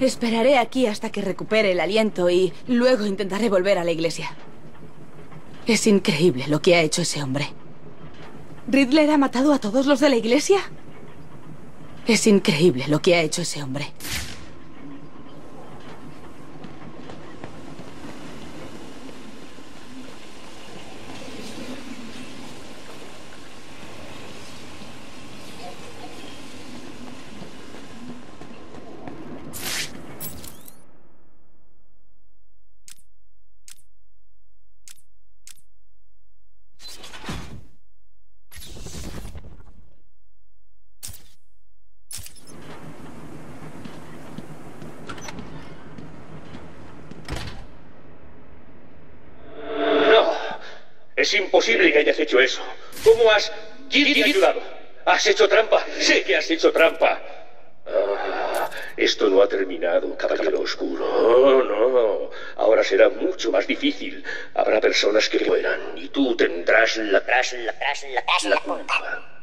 Esperaré aquí hasta que recupere el aliento y luego intentaré volver a la iglesia. Es increíble lo que ha hecho ese hombre. ¿Riddler ha matado a todos los de la iglesia? Es increíble lo que ha hecho ese hombre. Es imposible que hayas hecho eso. ¿Cómo has... ¿Quién te ha ayudado? ¿Has hecho trampa? Sé que has hecho trampa. Ah, esto no ha terminado, caballero oscuro. No, no. Ahora será mucho más difícil. Habrá personas que mueran y tú tendrás la... la, la, la culpa.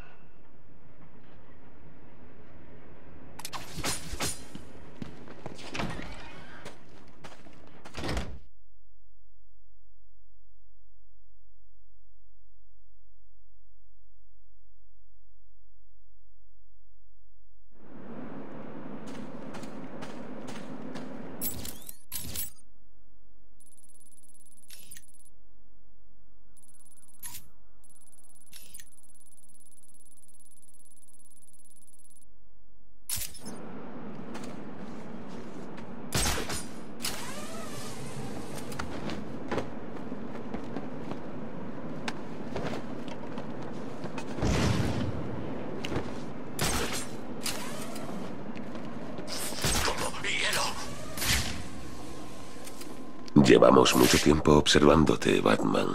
Llevamos mucho tiempo observándote, Batman.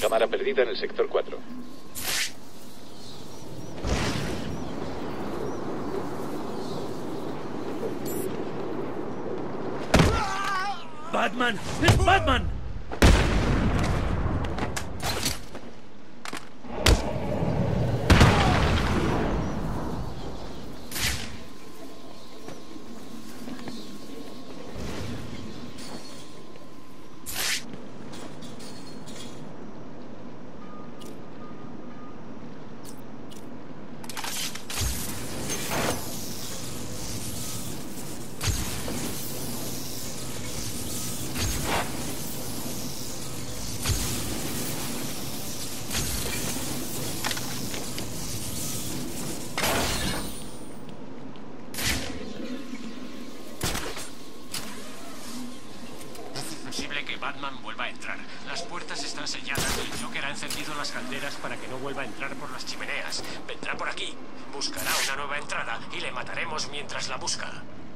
Cámara perdida en el sector 4. ¡Batman! ¡Es Batman! Es imposible que Batman vuelva a entrar. Las puertas están selladas y el Joker ha encendido las calderas para que no vuelva a entrar por las chimeneas. Vendrá por aquí, buscará una nueva entrada y le mataremos mientras la busca.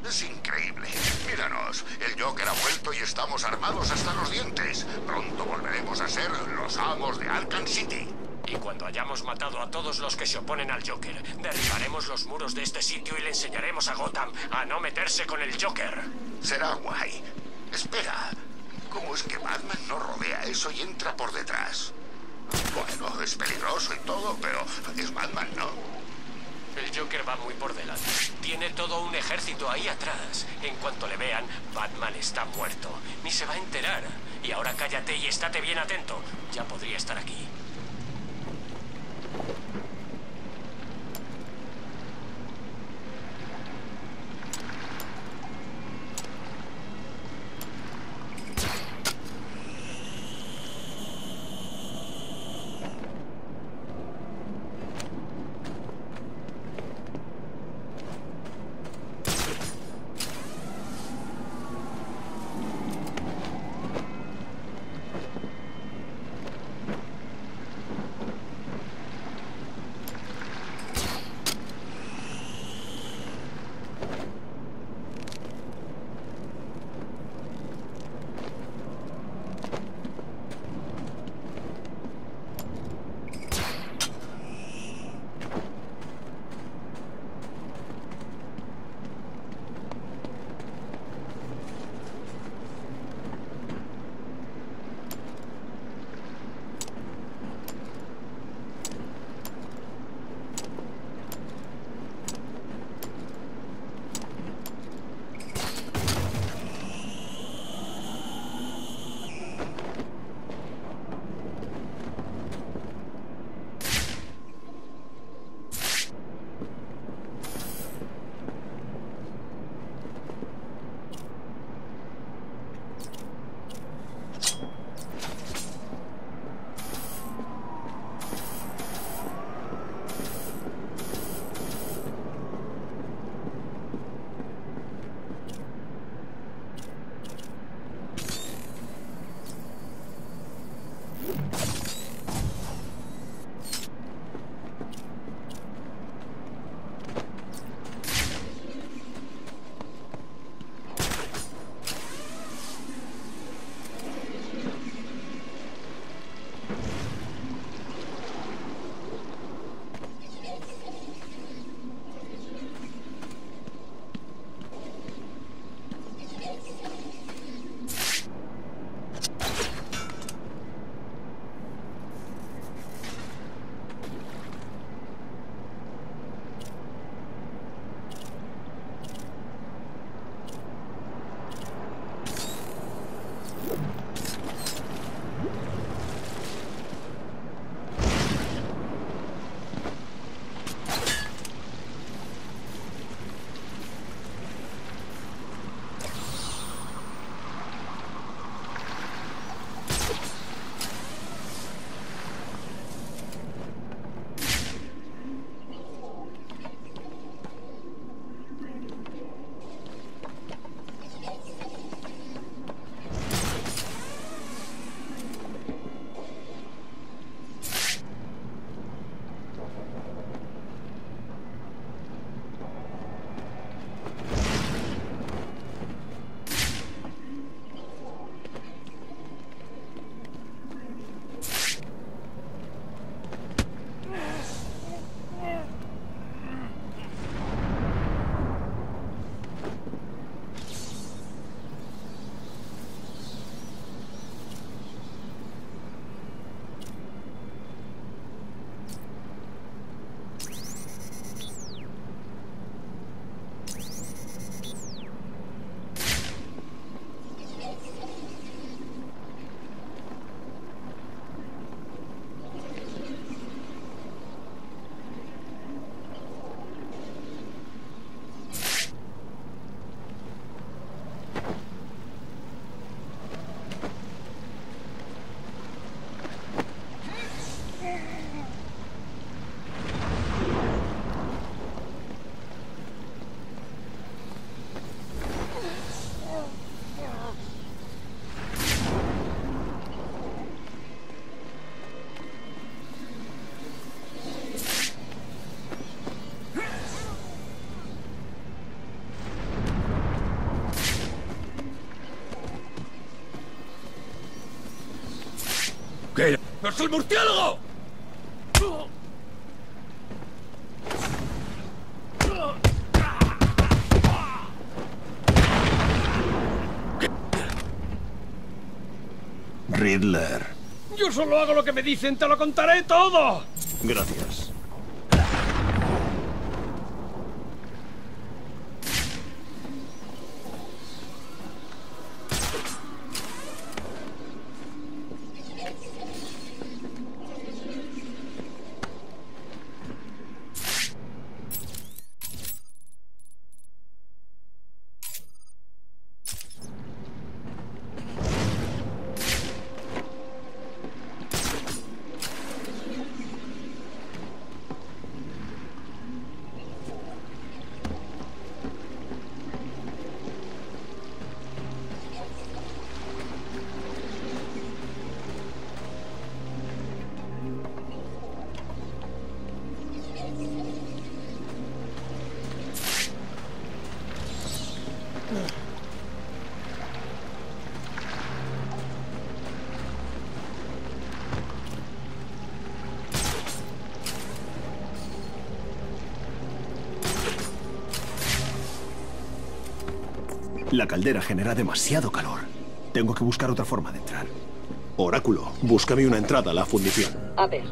Es increíble. Míranos, el Joker ha vuelto y estamos armados hasta los dientes. Pronto volveremos a ser los amos de Arkham City. Y cuando hayamos matado a todos los que se oponen al Joker, derribaremos los muros de este sitio y le enseñaremos a Gotham a no meterse con el Joker. Será guay. Espera, ¿cómo es que Batman no rodea eso y entra por detrás? Bueno, es peligroso y todo, pero es Batman, ¿no? El Joker va muy por delante. Tiene todo un ejército ahí atrás. En cuanto le vean, Batman está muerto. Ni se va a enterar. Y ahora cállate y estate bien atento. Ya podría estar aquí. ¡Es el murciélago! Riddler. Yo solo hago lo que me dicen, te lo contaré todo. Gracias. La caldera genera demasiado calor. Tengo que buscar otra forma de entrar. Oráculo, búscame una entrada a la fundición. A ver,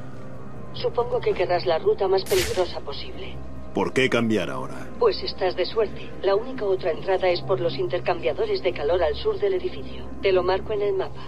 supongo que querrás la ruta más peligrosa posible. ¿Por qué cambiar ahora? Pues estás de suerte. La única otra entrada es por los intercambiadores de calor al sur del edificio. Te lo marco en el mapa.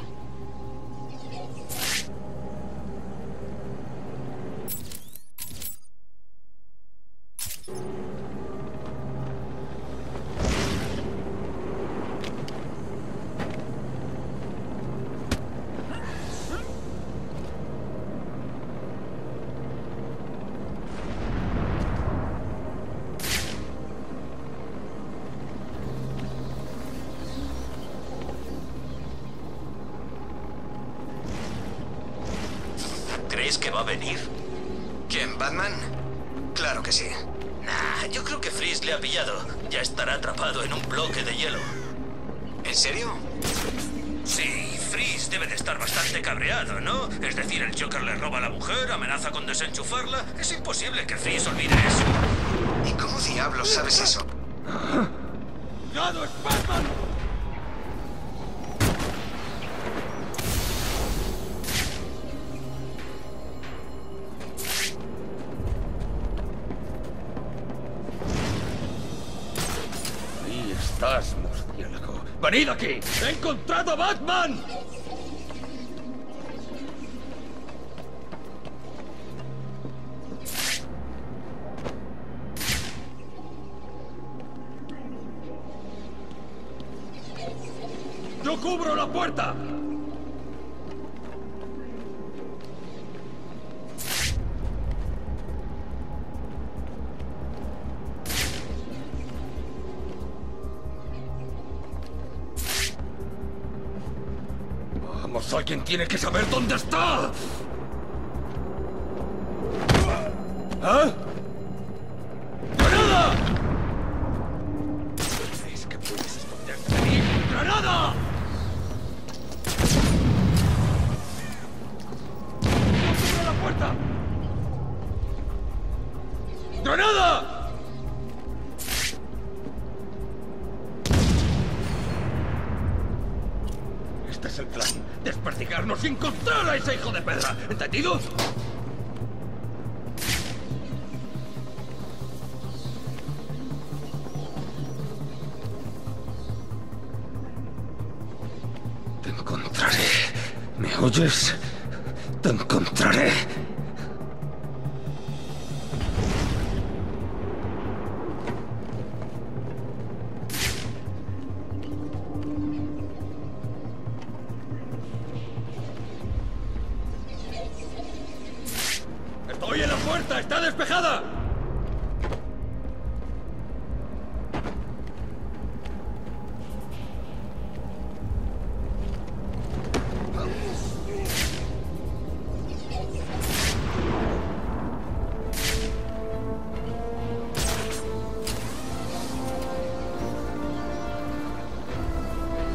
Pedra.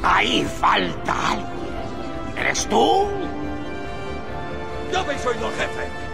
Ahí falta alguien. ¿Eres tú? ¡Ya habéis oído al jefe!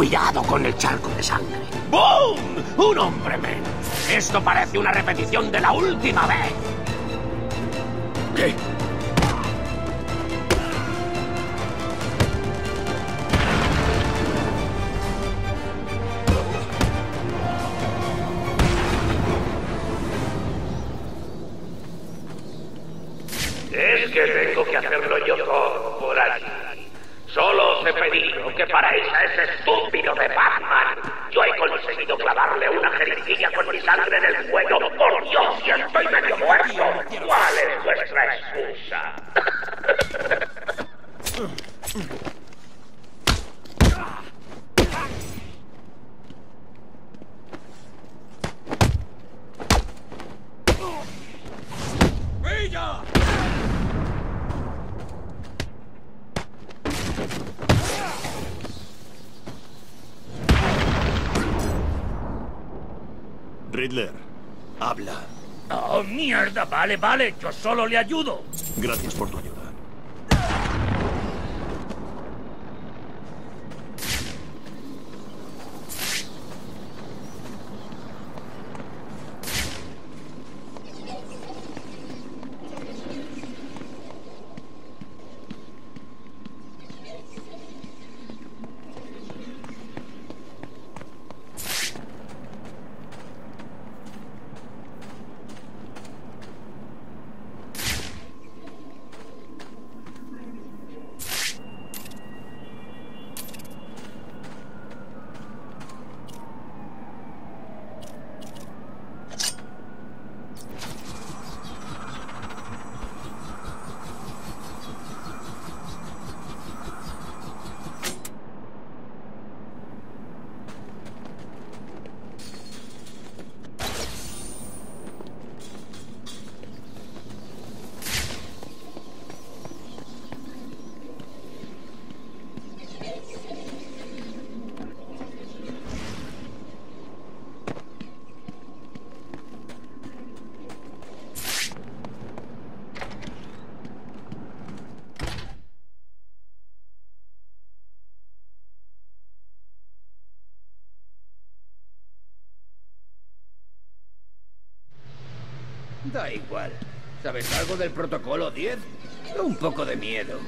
Cuidado con el charco de sangre. ¡Boom! Un hombre menos. Esto parece una repetición de la última vez. Solo le ayudo. Gracias por tu ayuda. Da igual. ¿Sabes algo del protocolo 10? Un poco de miedo.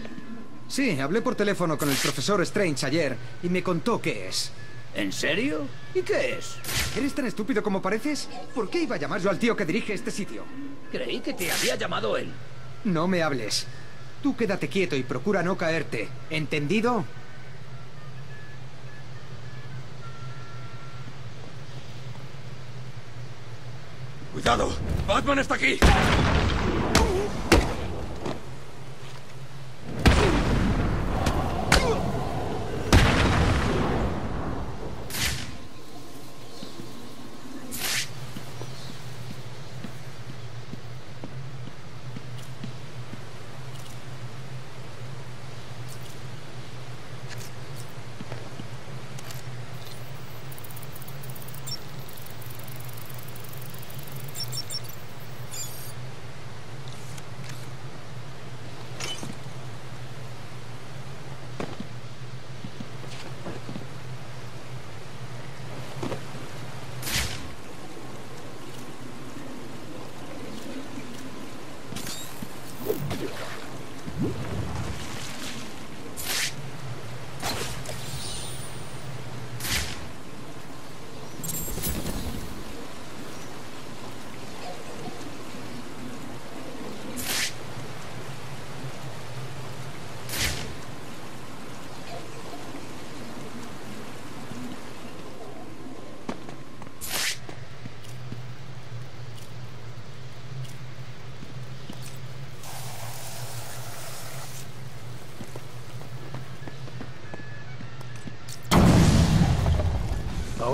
Sí, hablé por teléfono con el profesor Strange ayer y me contó qué es. ¿En serio? ¿Y qué es? ¿Eres tan estúpido como pareces? ¿Por qué iba a llamar yo al tío que dirige este sitio? Creí que te había llamado él. No me hables. Tú quédate quieto y procura no caerte. ¿Entendido? ¡Batman está aquí!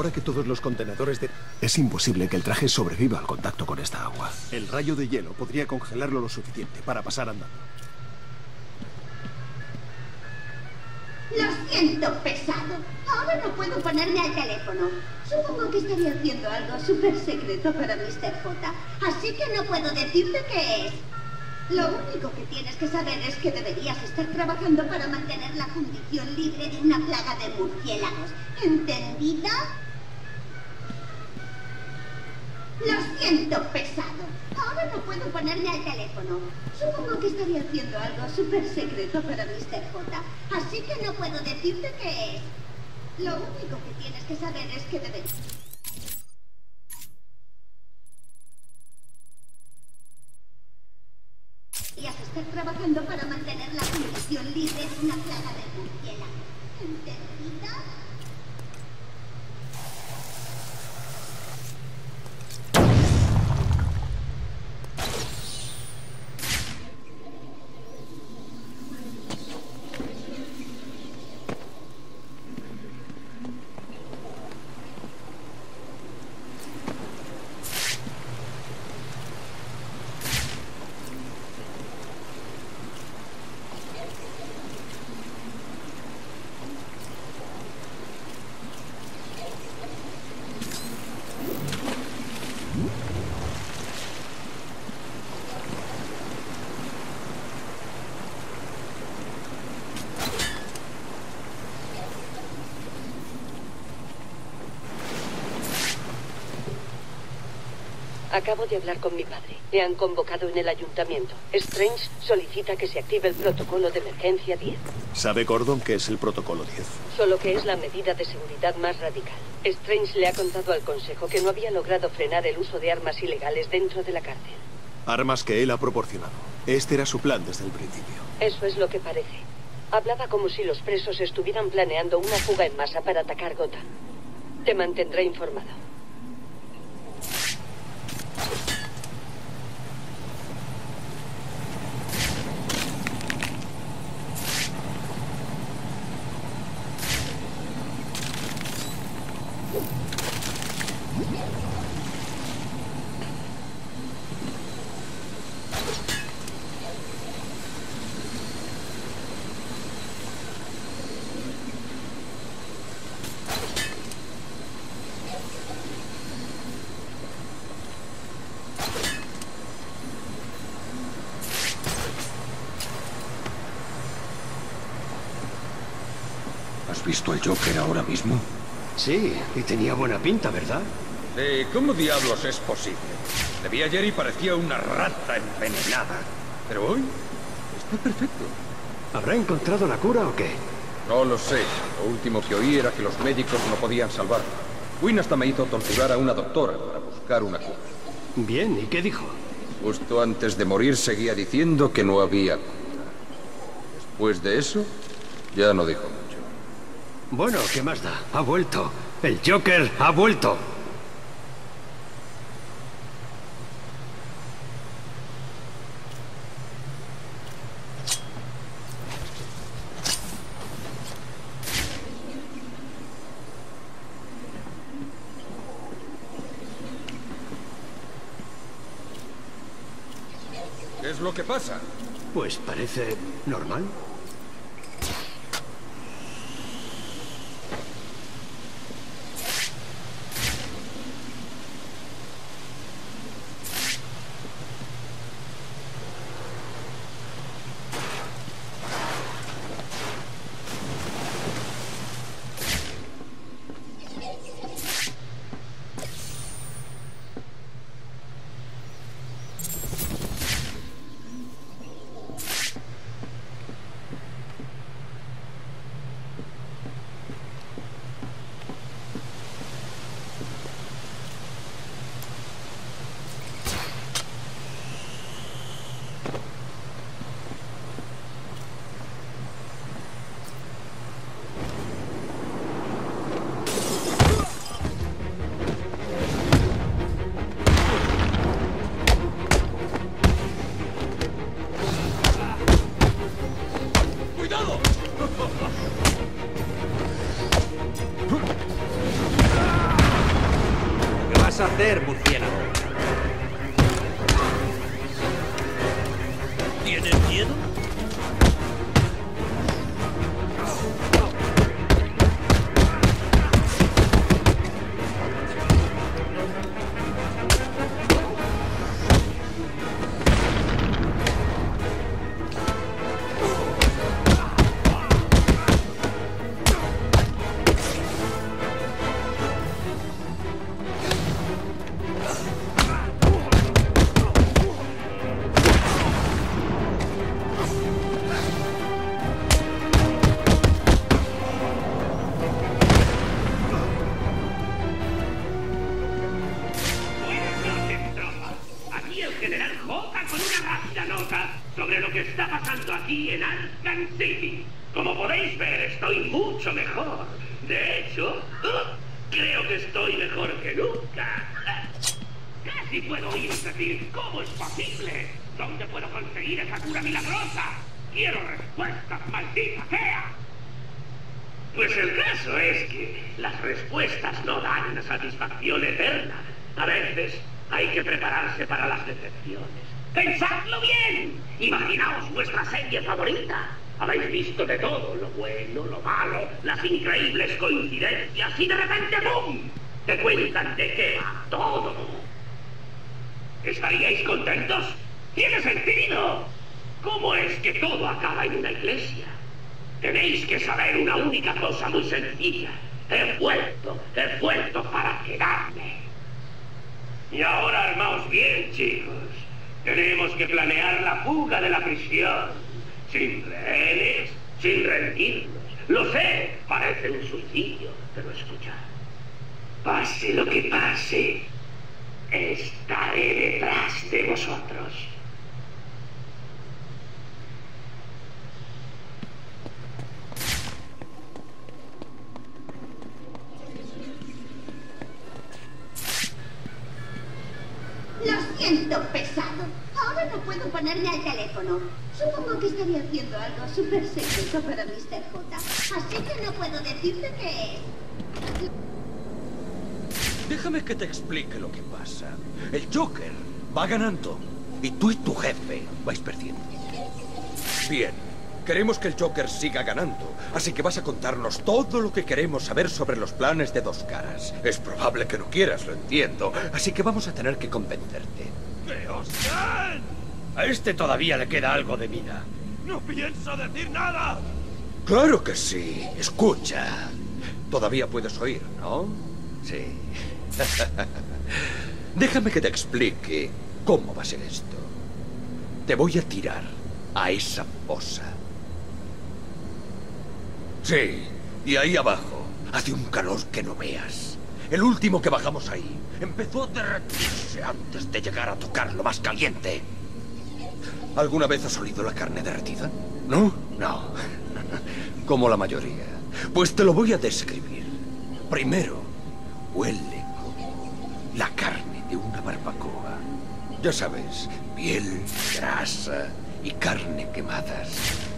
Ahora que todos los contenedores de... Es imposible que el traje sobreviva al contacto con esta agua. El rayo de hielo podría congelarlo lo suficiente para pasar andando. Lo siento, pesado. Ahora no puedo ponerme al teléfono. Supongo que estaría haciendo algo súper secreto para Mr. J. Así que no puedo decirte qué es. Lo único que tienes que saber es que deberías estar trabajando para mantener la fundición libre de una plaga de murciélagos. ¿Entendida? Decirte qué es. Lo único que tienes que saber es que deberías... Deberías estar trabajando para mantener la fundición libre de una plaga de murciélagos. ¿Entendida? Acabo de hablar con mi padre. Le han convocado en el ayuntamiento. Strange solicita que se active el protocolo de emergencia 10. ¿Sabe Gordon qué es el protocolo 10? Solo que es la medida de seguridad más radical. Strange le ha contado al Consejo que no había logrado frenar el uso de armas ilegales dentro de la cárcel. Armas que él ha proporcionado. Este era su plan desde el principio. Eso es lo que parece. Hablaba como si los presos estuvieran planeando una fuga en masa para atacar Gotham. Te mantendré informado. ¿Has visto al Joker ahora mismo? Sí, y tenía buena pinta, ¿verdad? Eh, ¿Cómo diablos es posible? Le vi ayer y parecía una rata envenenada. Pero hoy está perfecto. ¿Habrá encontrado la cura o qué? No lo sé. Lo último que oí era que los médicos no podían salvarlo. Wynne hasta me hizo torturar a una doctora para buscar una cura. Bien, ¿y qué dijo? Justo antes de morir seguía diciendo que no había cura. Después de eso, ya no dijo. Bueno, ¿qué más da? Ha vuelto. El Joker ha vuelto. ¿Qué es lo que pasa? Pues parece normal. Lo malo, las increíbles coincidencias y de repente ¡pum! Te cuentan de qué va todo. ¿Estaríais contentos? ¡Tiene sentido! ¿Cómo es que todo acaba en una iglesia? Tenéis que saber una única cosa muy sencilla. He vuelto, he vuelto para quedarme. Y ahora armaos bien, chicos. Tenemos que planear la fuga de la prisión. Sin rehenes, sin rendirnos. Sé, parece un suicidio, pero escuchad. Pase lo que pase, estaré explique lo que pasa. El Joker va ganando y tú y tu jefe vais perdiendo. Bien, queremos que el Joker siga ganando, así que vas a contarnos todo lo que queremos saber sobre los planes de dos caras. Es probable que no quieras, lo entiendo, así que vamos a tener que convencerte. ¡Que os den! A este todavía le queda algo de vida. ¡No pienso decir nada! Claro que sí. Escucha. Todavía puedes oír, ¿no? Sí. Déjame que te explique cómo va a ser esto. Te voy a tirar a esa fosa. Sí, y ahí abajo hace un calor que no veas. El último que bajamos ahí empezó a derretirse antes de llegar a tocar lo más caliente. ¿Alguna vez has olido la carne derretida? ¿No? No. Como la mayoría. Pues te lo voy a describir. Primero, huele la carne de una barbacoa. Ya sabes, piel, grasa y carne quemadas.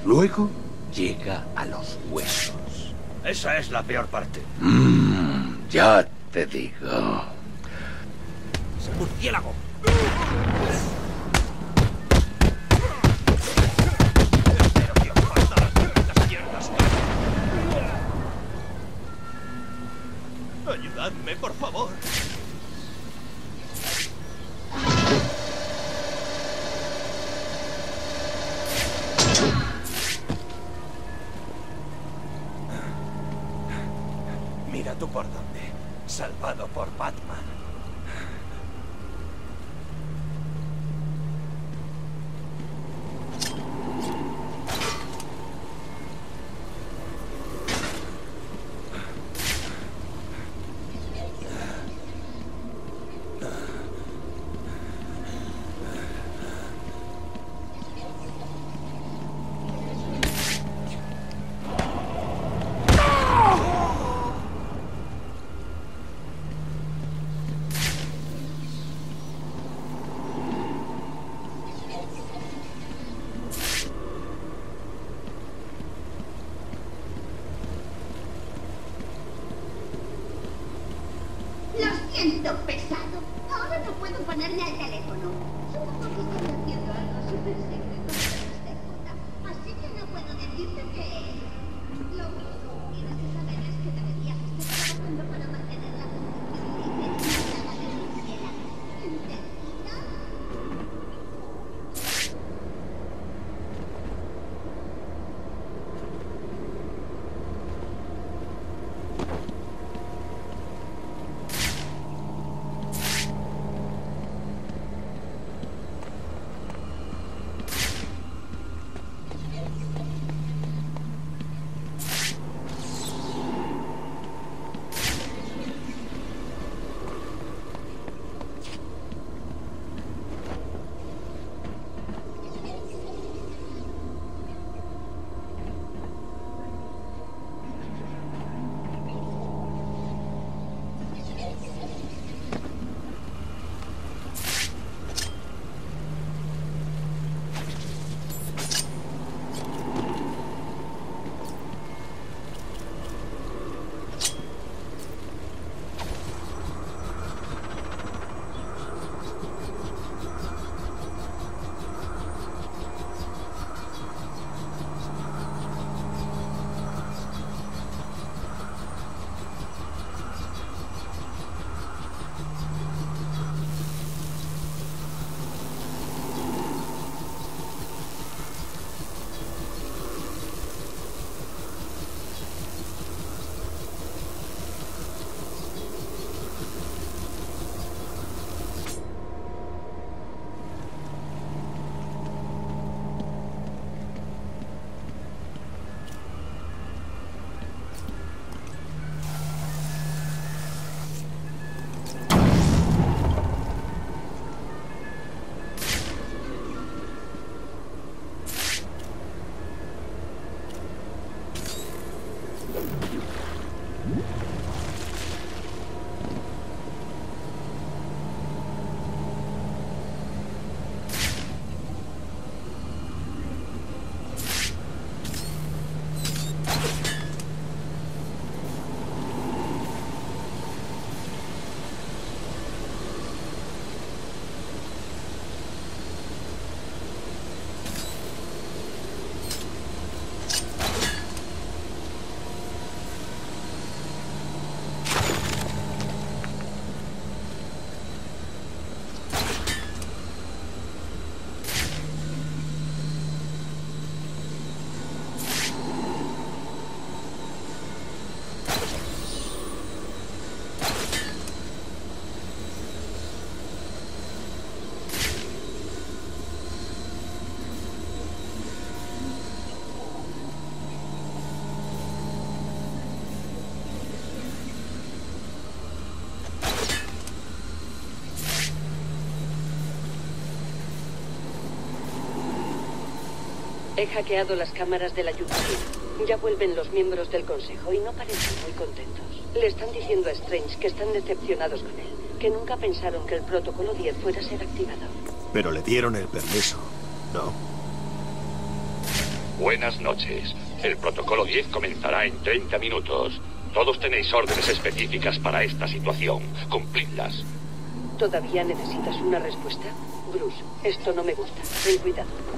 Luego llega a los huesos. Esa es la peor parte. Mmm, ya te digo. ¡Murciélago! Ayudadme, por favor. Mira tú por dónde. Salvado por Batman. He hackeado las cámaras del ayuntamiento. Ya vuelven los miembros del consejo y no parecen muy contentos. Le están diciendo a Strange que están decepcionados con él, que nunca pensaron que el protocolo 10 fuera a ser activado. Pero le dieron el permiso, ¿no? Buenas noches. El protocolo 10 comenzará en 30 minutos. Todos tenéis órdenes específicas para esta situación. Cumplidlas. ¿Todavía necesitas una respuesta? Bruce, esto no me gusta. Ten cuidado.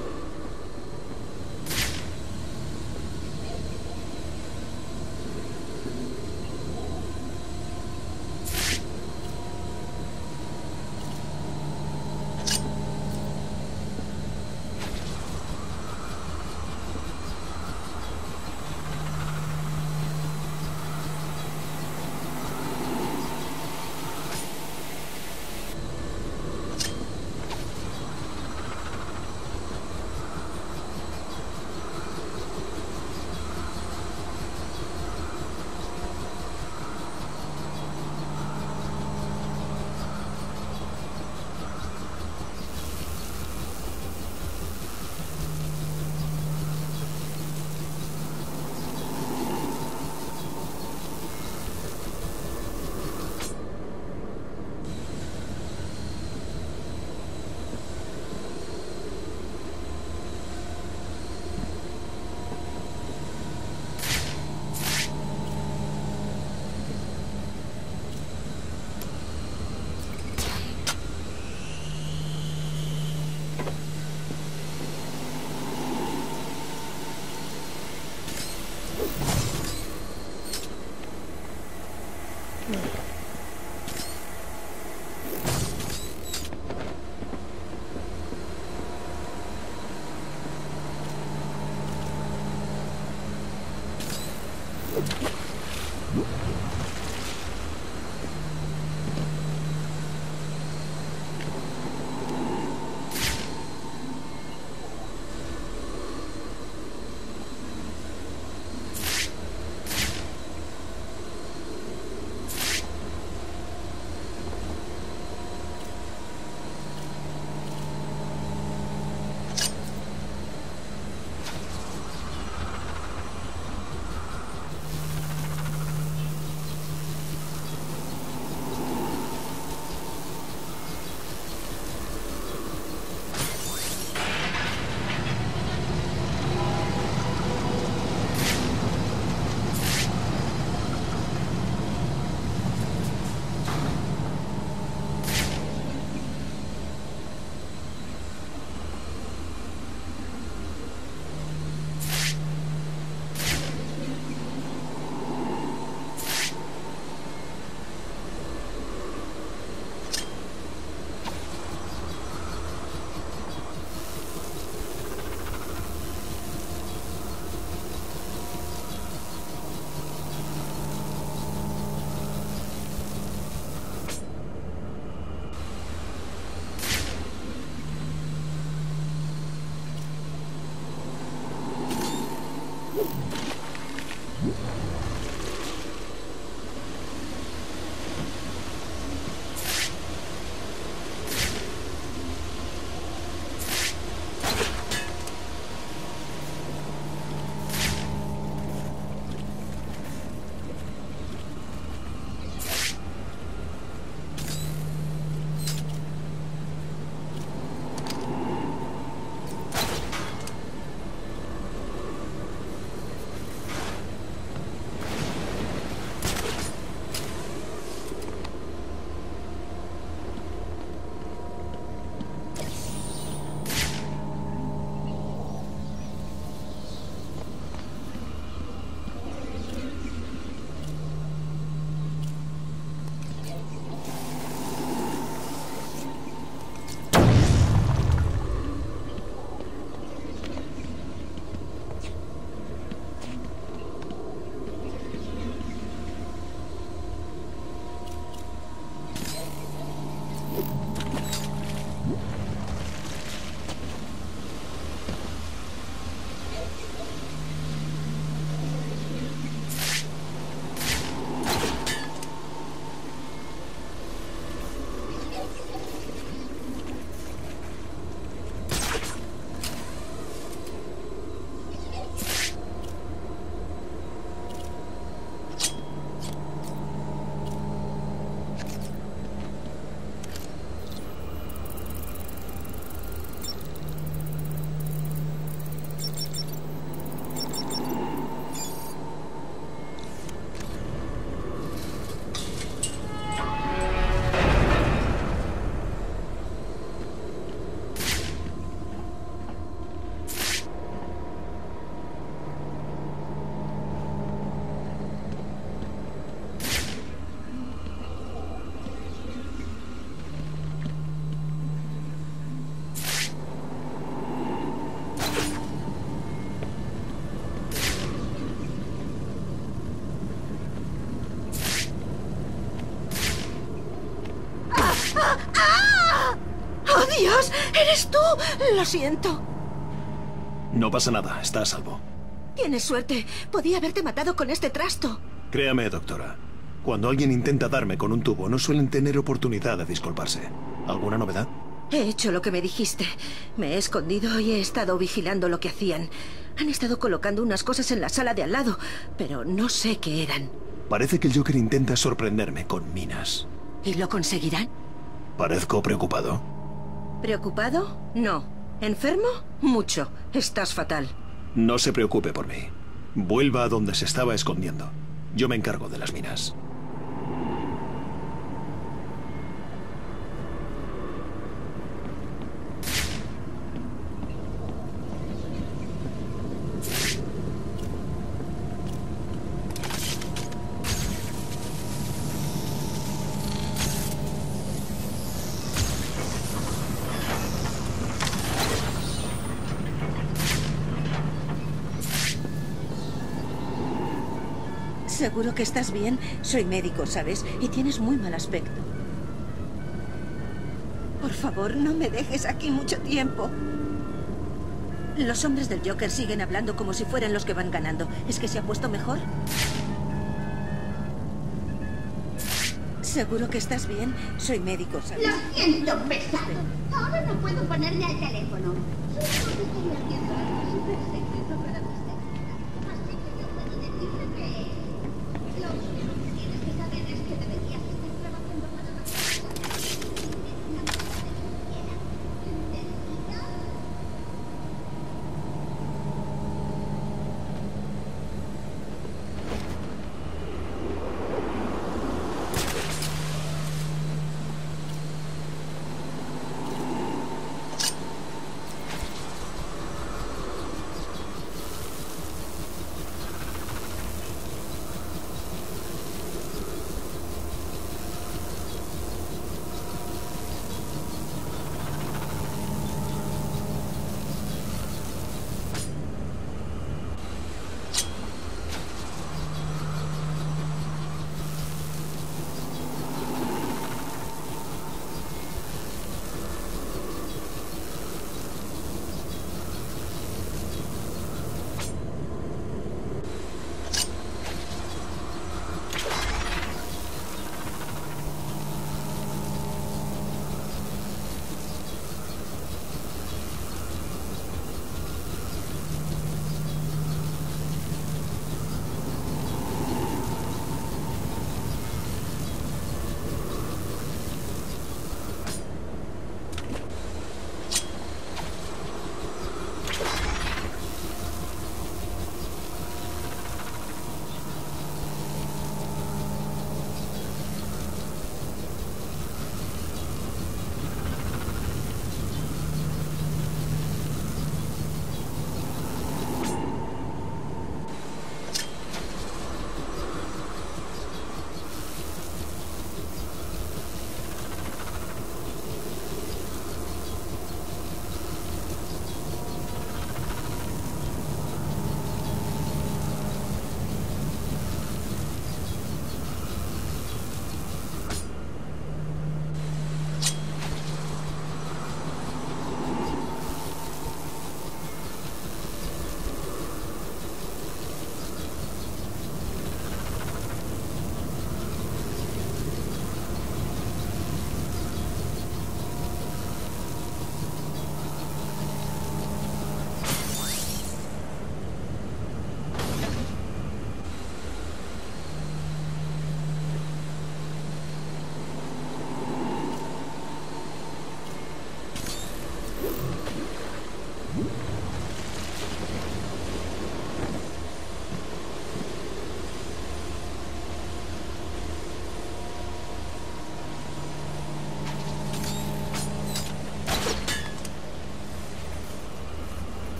¡Eres tú! Lo siento. No pasa nada, está a salvo. Tienes suerte. Podía haberte matado con este trasto. Créame, doctora. Cuando alguien intenta darme con un tubo, no suelen tener oportunidad de disculparse. ¿Alguna novedad? He hecho lo que me dijiste. Me he escondido y he estado vigilando lo que hacían. Han estado colocando unas cosas en la sala de al lado, pero no sé qué eran. Parece que el Joker intenta sorprenderme con minas. ¿Y lo conseguirán? ¿Parezco preocupado? ¿Preocupado? No. ¿Enfermo? Mucho. Estás fatal. No se preocupe por mí. Vuelva a donde se estaba escondiendo. Yo me encargo de las minas. Seguro que estás bien. Soy médico, ¿sabes? Y tienes muy mal aspecto. Por favor, no me dejes aquí mucho tiempo. Los hombres del Joker siguen hablando como si fueran los que van ganando. ¿Es que se ha puesto mejor? Seguro que estás bien. Soy médico, ¿sabes? Lo siento, pesado. Ahora no puedo ponerme al teléfono.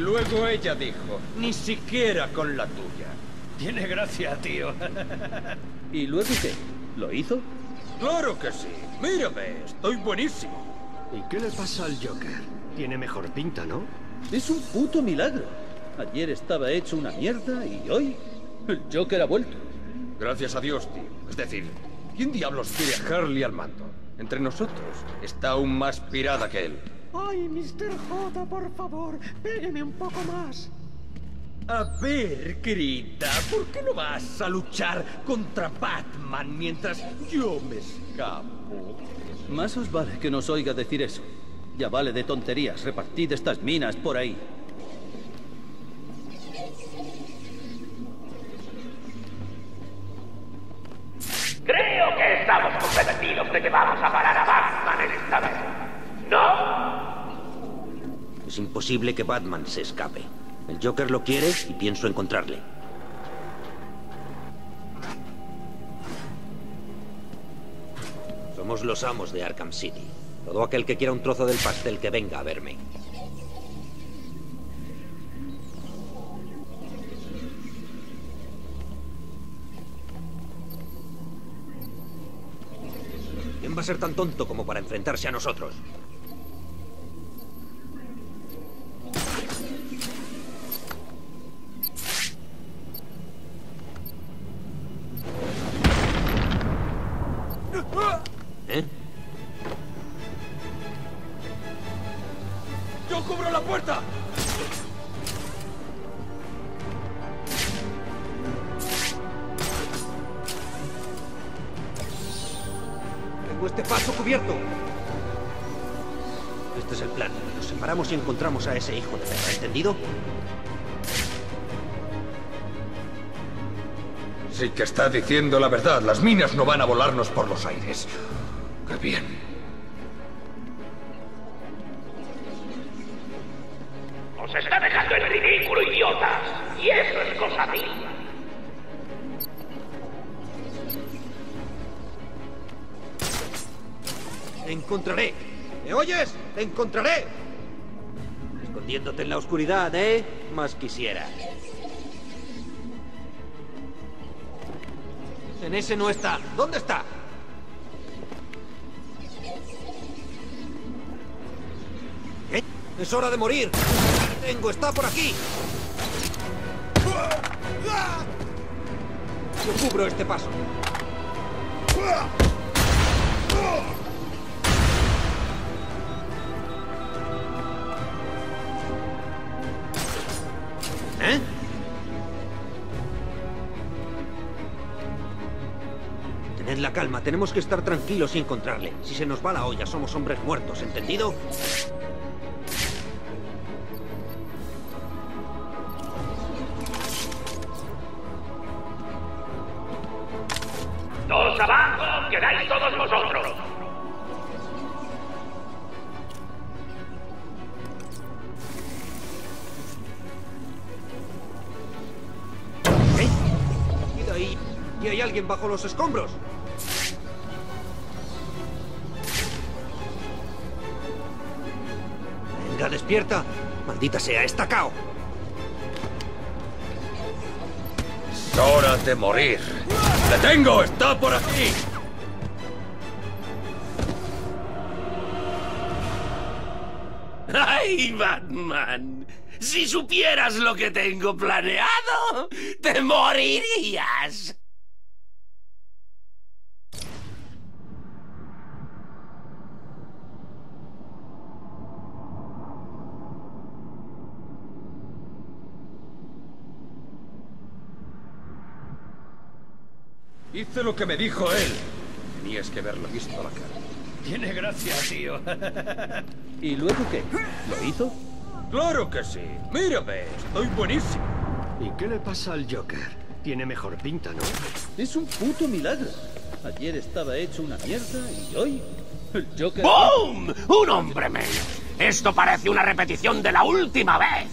Luego ella dijo, ni siquiera con la tuya. Tiene gracia, tío. ¿Y luego qué? ¿Lo hizo? Claro que sí. Mírame, estoy buenísimo. ¿Y qué le pasa al Joker? Tiene mejor pinta, ¿no? Es un puto milagro. Ayer estaba hecho una mierda y hoy el Joker ha vuelto. Gracias a Dios, tío. Es decir, ¿quién diablos quiere a Harley al mando? Entre nosotros está aún más pirada que él. Ay, Mr. J, por favor, pégueme un poco más. A ver, querida, ¿por qué no vas a luchar contra Batman mientras yo me escapo? Más os vale que nos oiga decir eso. Ya vale de tonterías, repartid estas minas por ahí. Creo que estamos convencidos de que vamos a parar a Batman en esta vez. ¿No? Es imposible que Batman se escape. El Joker lo quiere y pienso encontrarle. Somos los amos de Arkham City. Todo aquel que quiera un trozo del pastel que venga a verme. ¿Quién va a ser tan tonto como para enfrentarse a nosotros? ¿Eh? ¡Yo cubro la puerta! Tengo este paso cubierto. Este es el plan. Nos separamos y encontramos a ese hijo de perra, ¿entendido? Sí que está diciendo la verdad. Las minas no van a volarnos por los aires. ¡Qué bien! Os está dejando en ridículo, idiotas. Y eso es cosa mía. Te encontraré. ¿Me oyes? Te encontraré. Escondiéndote en la oscuridad, ¿eh? Más quisiera. En ese no está. ¿Dónde está? ¡Es hora de morir! ¡Tengo! ¡Está por aquí! Yo cubro este paso. La calma, tenemos que estar tranquilos y encontrarle. Si se nos va la olla, somos hombres muertos, ¿entendido? ¡Todos abajo! ¡Quedáis todos vosotros! Ahí. Y hay alguien bajo los escombros. Maldita sea, está cao. Es hora de morir. ¡Le tengo! ¡Está por aquí! ¡Ay, Batman! Si supieras lo que tengo planeado, te morirías. Hice lo que me dijo él. Tenías que haberlo visto a la cara. Tiene gracia, tío. ¿Y luego qué? ¿Lo hizo? ¡Claro que sí! ¡Mírame! ¡Estoy buenísimo! ¿Y qué le pasa al Joker? Tiene mejor pinta, ¿no? Es un puto milagro. Ayer estaba hecho una mierda y hoy el Joker... ¡Boom! ¡Un hombre menos! Esto parece una repetición de la última vez.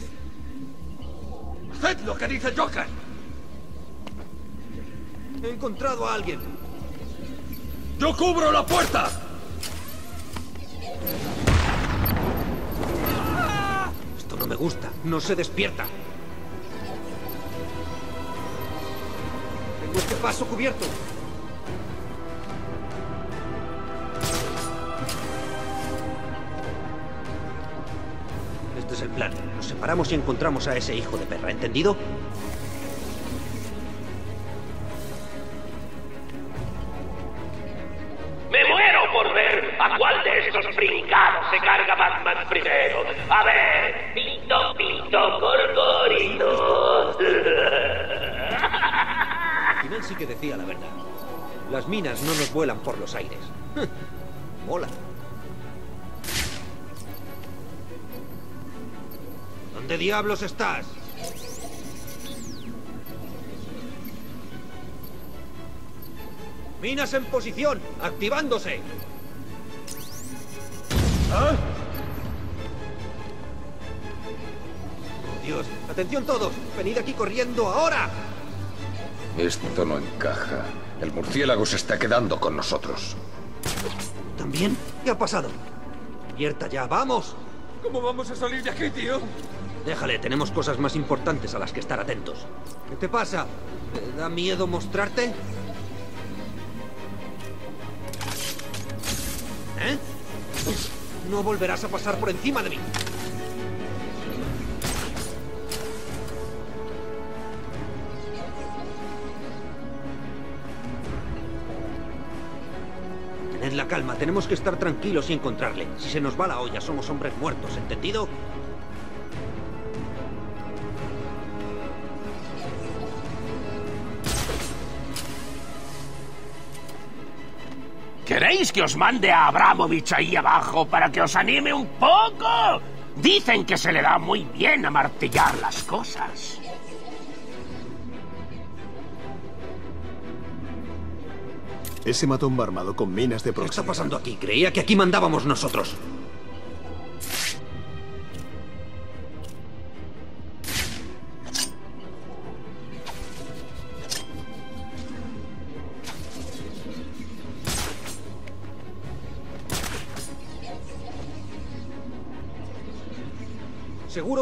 ¡Haced lo que dice Joker! He encontrado a alguien. ¡Yo cubro la puerta! Esto no me gusta. No se despierta. Tengo este paso cubierto. Este es el plan. Nos separamos y encontramos a ese hijo de perra, ¿entendido? Brincados se carga Batman primero. A ver, pito, pito, corcorito. Al final sí que decía la verdad. Las minas no nos vuelan por los aires. Mola. ¿Dónde diablos estás? Minas en posición, activándose. ¿Ah? Dios, atención todos, venid aquí corriendo ahora. Esto no encaja. El murciélago se está quedando con nosotros. ¿También? ¿Qué ha pasado? Abierta ya, vamos. ¿Cómo vamos a salir de aquí, tío? Déjale, tenemos cosas más importantes a las que estar atentos. ¿Qué te pasa? ¿Te da miedo mostrarte? ¿Eh? No volverás a pasar por encima de mí. Tened la calma, tenemos que estar tranquilos y encontrarle. Si se nos va la olla, somos hombres muertos, ¿entendido? ¿Queréis que os mande a Abramovich ahí abajo para que os anime un poco? Dicen que se le da muy bien a martillar las cosas. Ese matón va armado con minas de ¿Qué está pasando aquí? Creía que aquí mandábamos nosotros.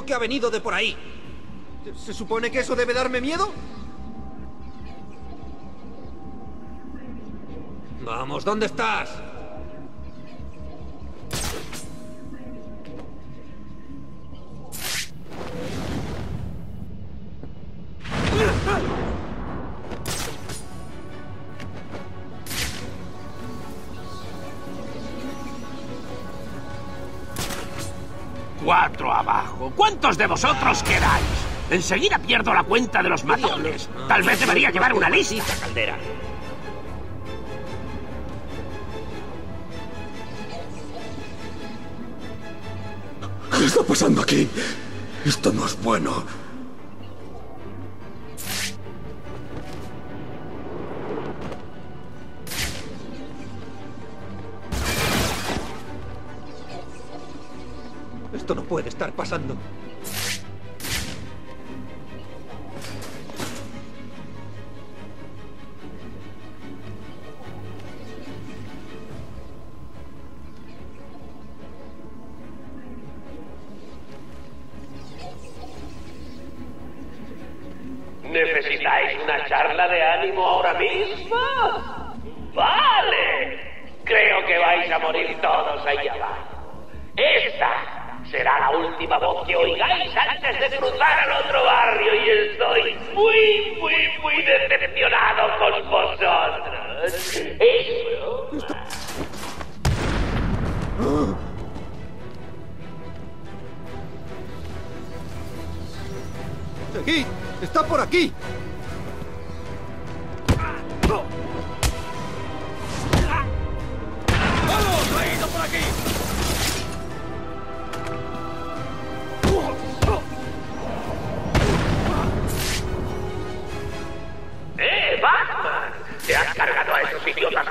Que ha venido de por ahí. ¿Se- ¿Se supone que eso debe darme miedo? Vamos, ¿dónde estás? ¿Cuántos de vosotros quedáis? Enseguida pierdo la cuenta de los matones. Tal vez debería llevar una lista. Caldera. ¿Qué está pasando aquí? Esto no es bueno. 山东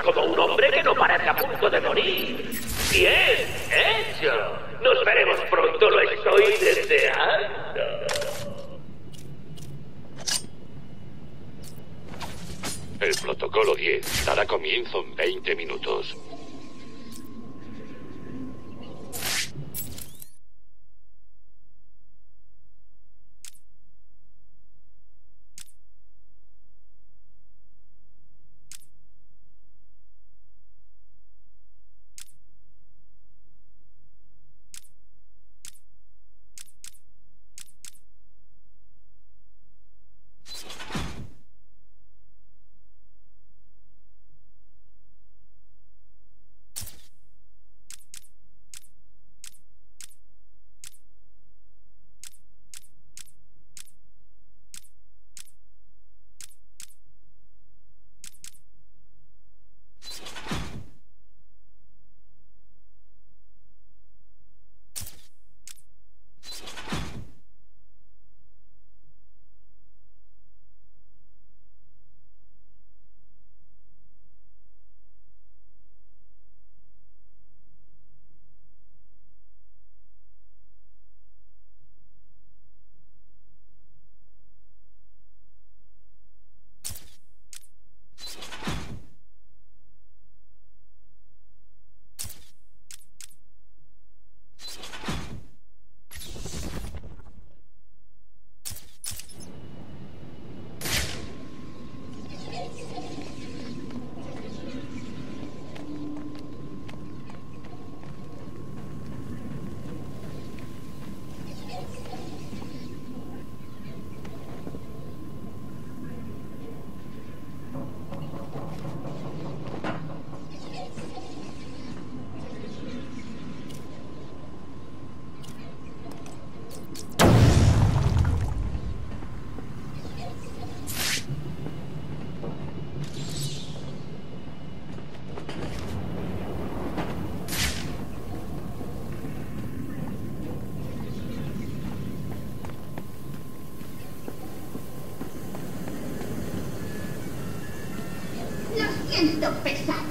como un hombre que no parece a punto de morir. ¡Bien! esto pesado.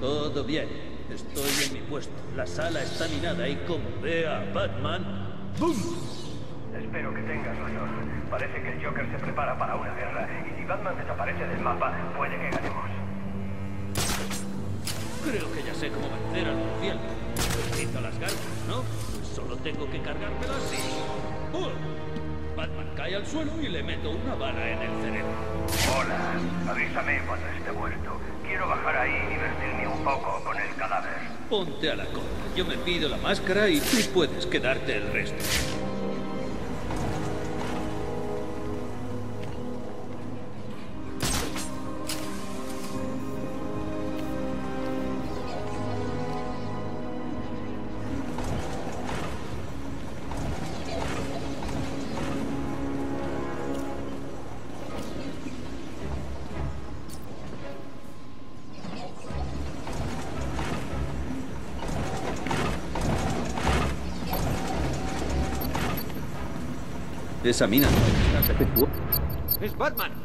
Todo bien. Estoy en mi puesto. La sala está minada y como vea a Batman... a la cola. Yo me pido la máscara y tú puedes quedarte el resto. Esa mina no. ¡Es Batman!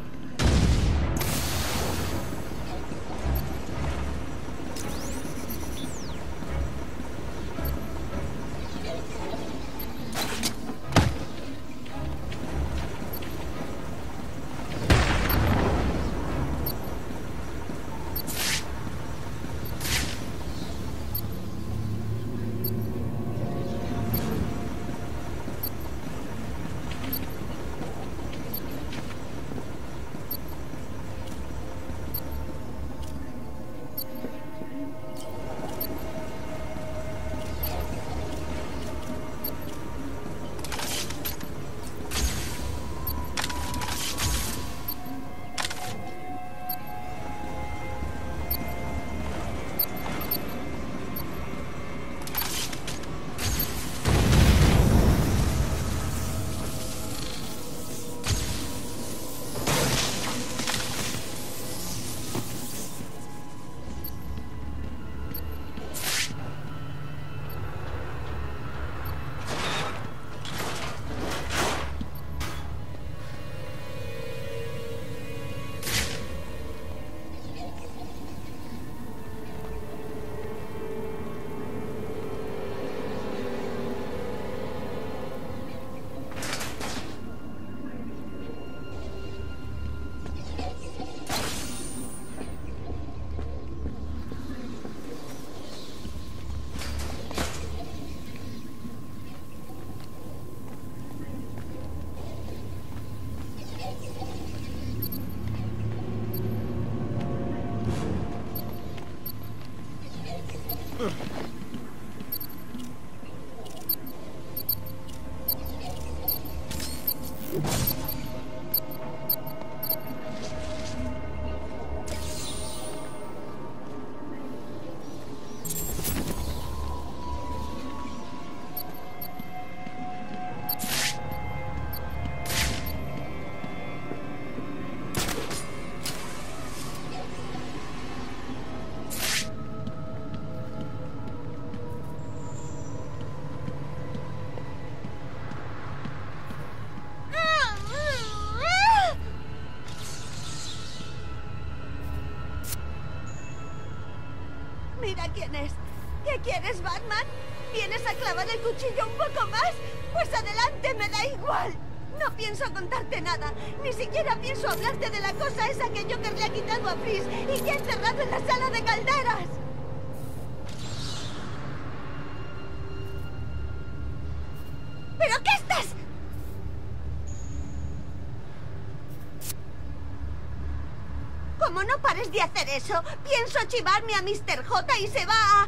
Clavar el cuchillo un poco más? Pues adelante, me da igual. No pienso contarte nada. Ni siquiera pienso hablarte de la cosa esa que Joker le ha quitado a Freeze y que ha encerrado en la sala de calderas. ¿Pero qué estás...? Como no pares de hacer eso, pienso chivarme a Mr. J y se va a...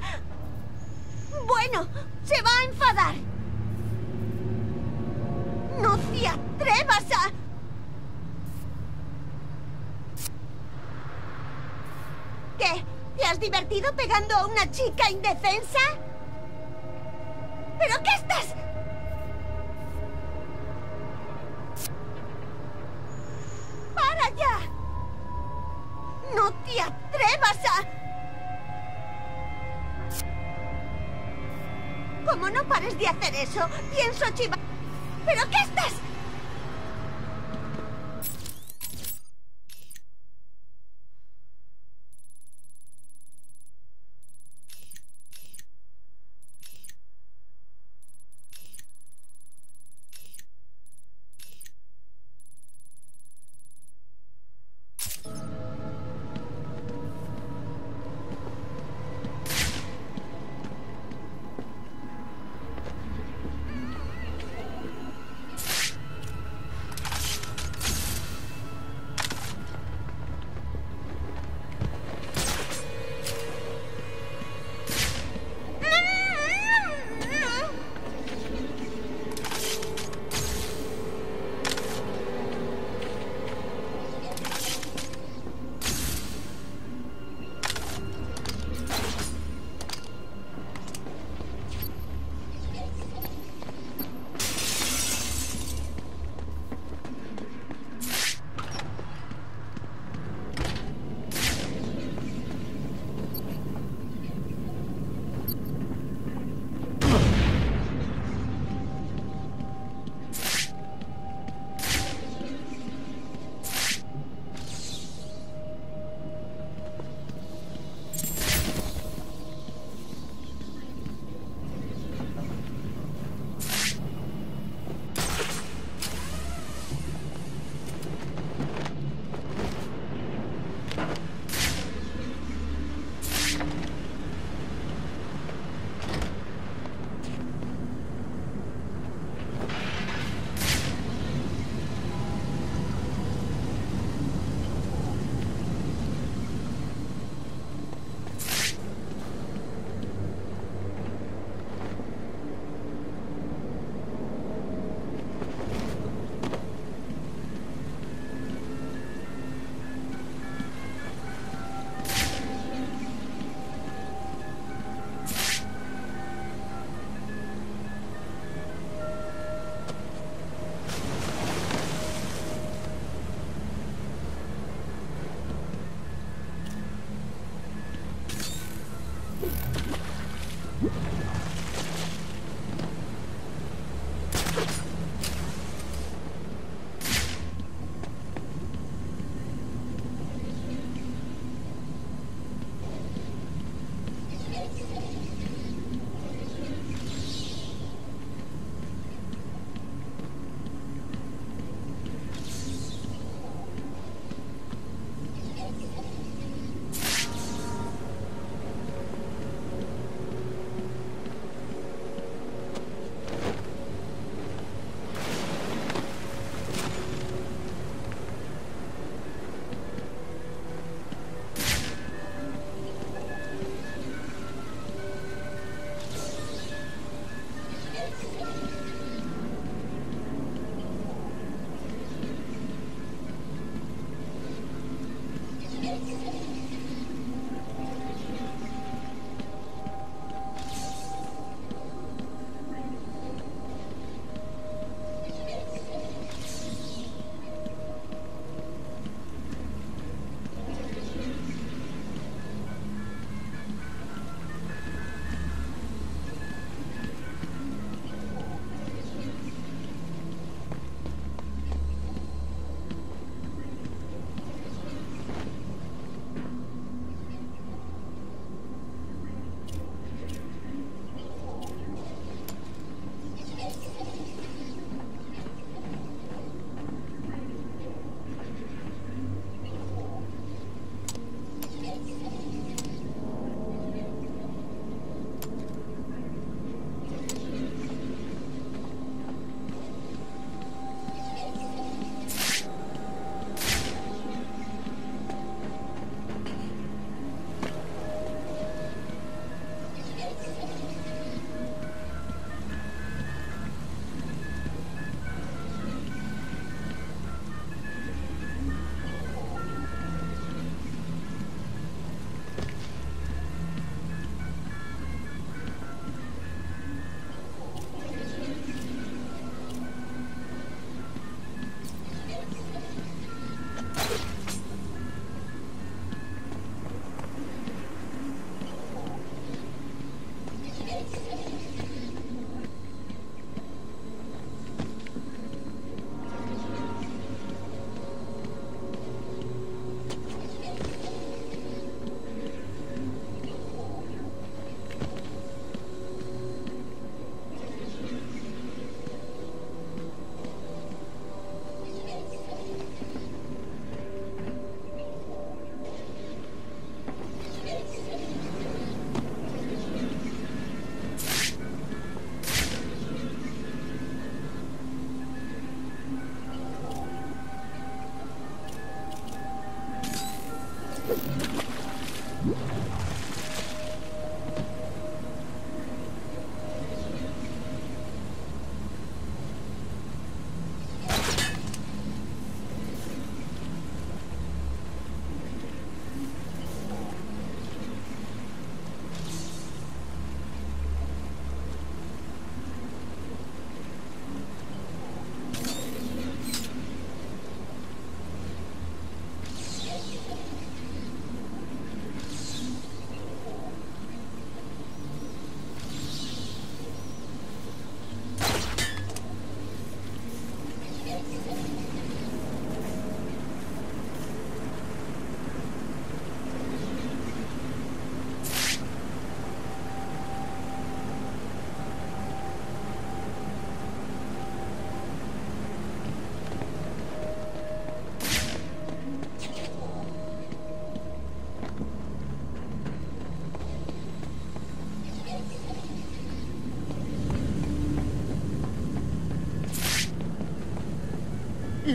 chica indefensa?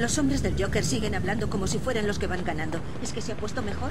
Los hombres del Joker siguen hablando como si fueran los que van ganando. ¿Es que se ha puesto mejor?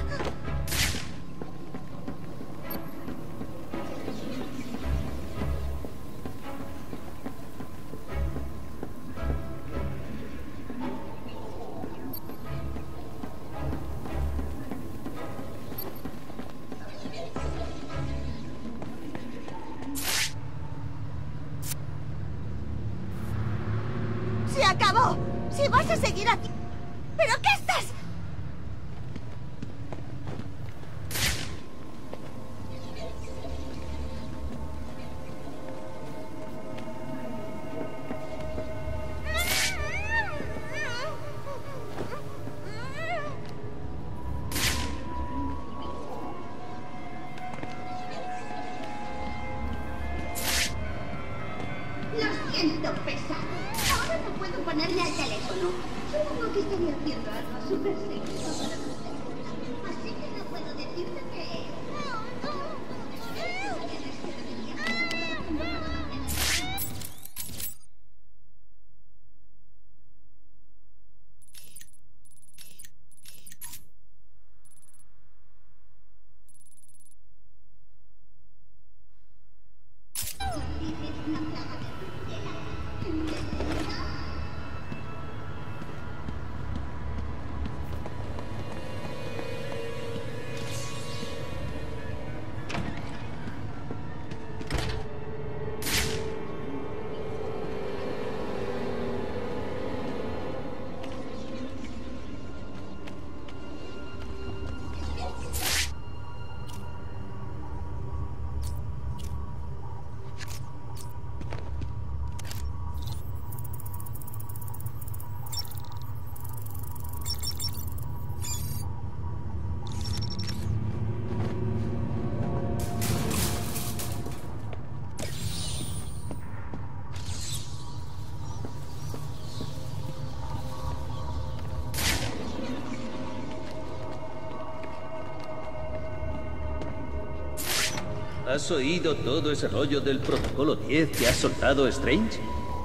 ¿Has oído todo ese rollo del protocolo 10 que ha soltado Strange?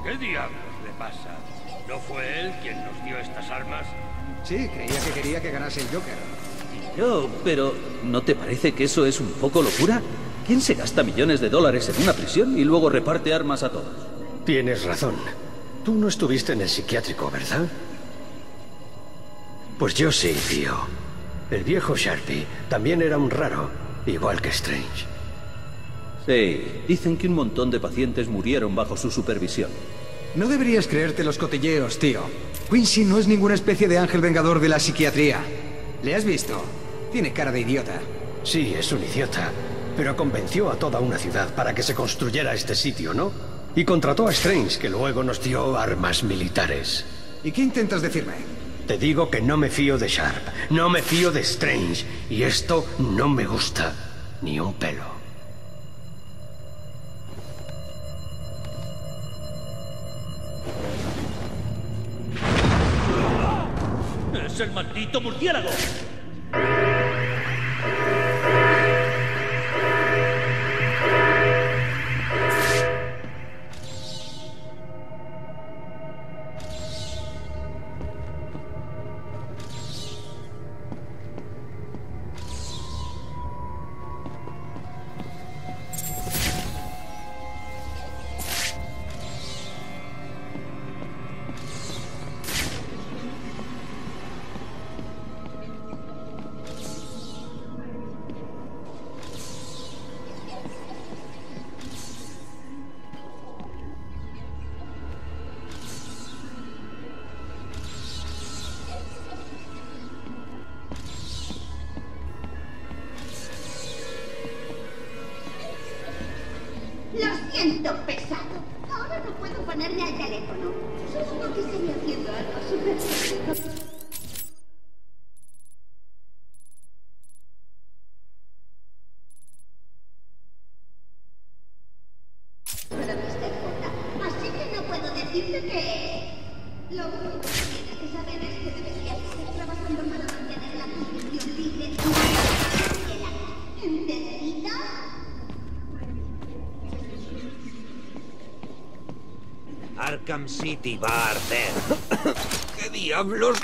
¿Qué diablos le pasa? ¿No fue él quien nos dio estas armas? Sí, creía que quería que ganase el Joker. Yo, pero ¿no te parece que eso es un poco locura? ¿Quién se gasta millones de dólares en una prisión y luego reparte armas a todos? Tienes razón. Tú no estuviste en el psiquiátrico, ¿verdad? Pues yo sí, tío. El viejo Sharpie también era un raro, igual que Strange. Sí, dicen que un montón de pacientes murieron bajo su supervisión. No deberías creerte los cotilleos, tío. Quincy no es ninguna especie de ángel vengador de la psiquiatría. ¿Le has visto? Tiene cara de idiota. Sí, es un idiota. Pero convenció a toda una ciudad para que se construyera este sitio, ¿no? Y contrató a Strange, que luego nos dio armas militares. ¿Y qué intentas decirme? Te digo que no me fío de Sharp, no me fío de Strange, y esto no me gusta, ni un pelo. Maldito murciélago! City arder. ¿Qué diablos?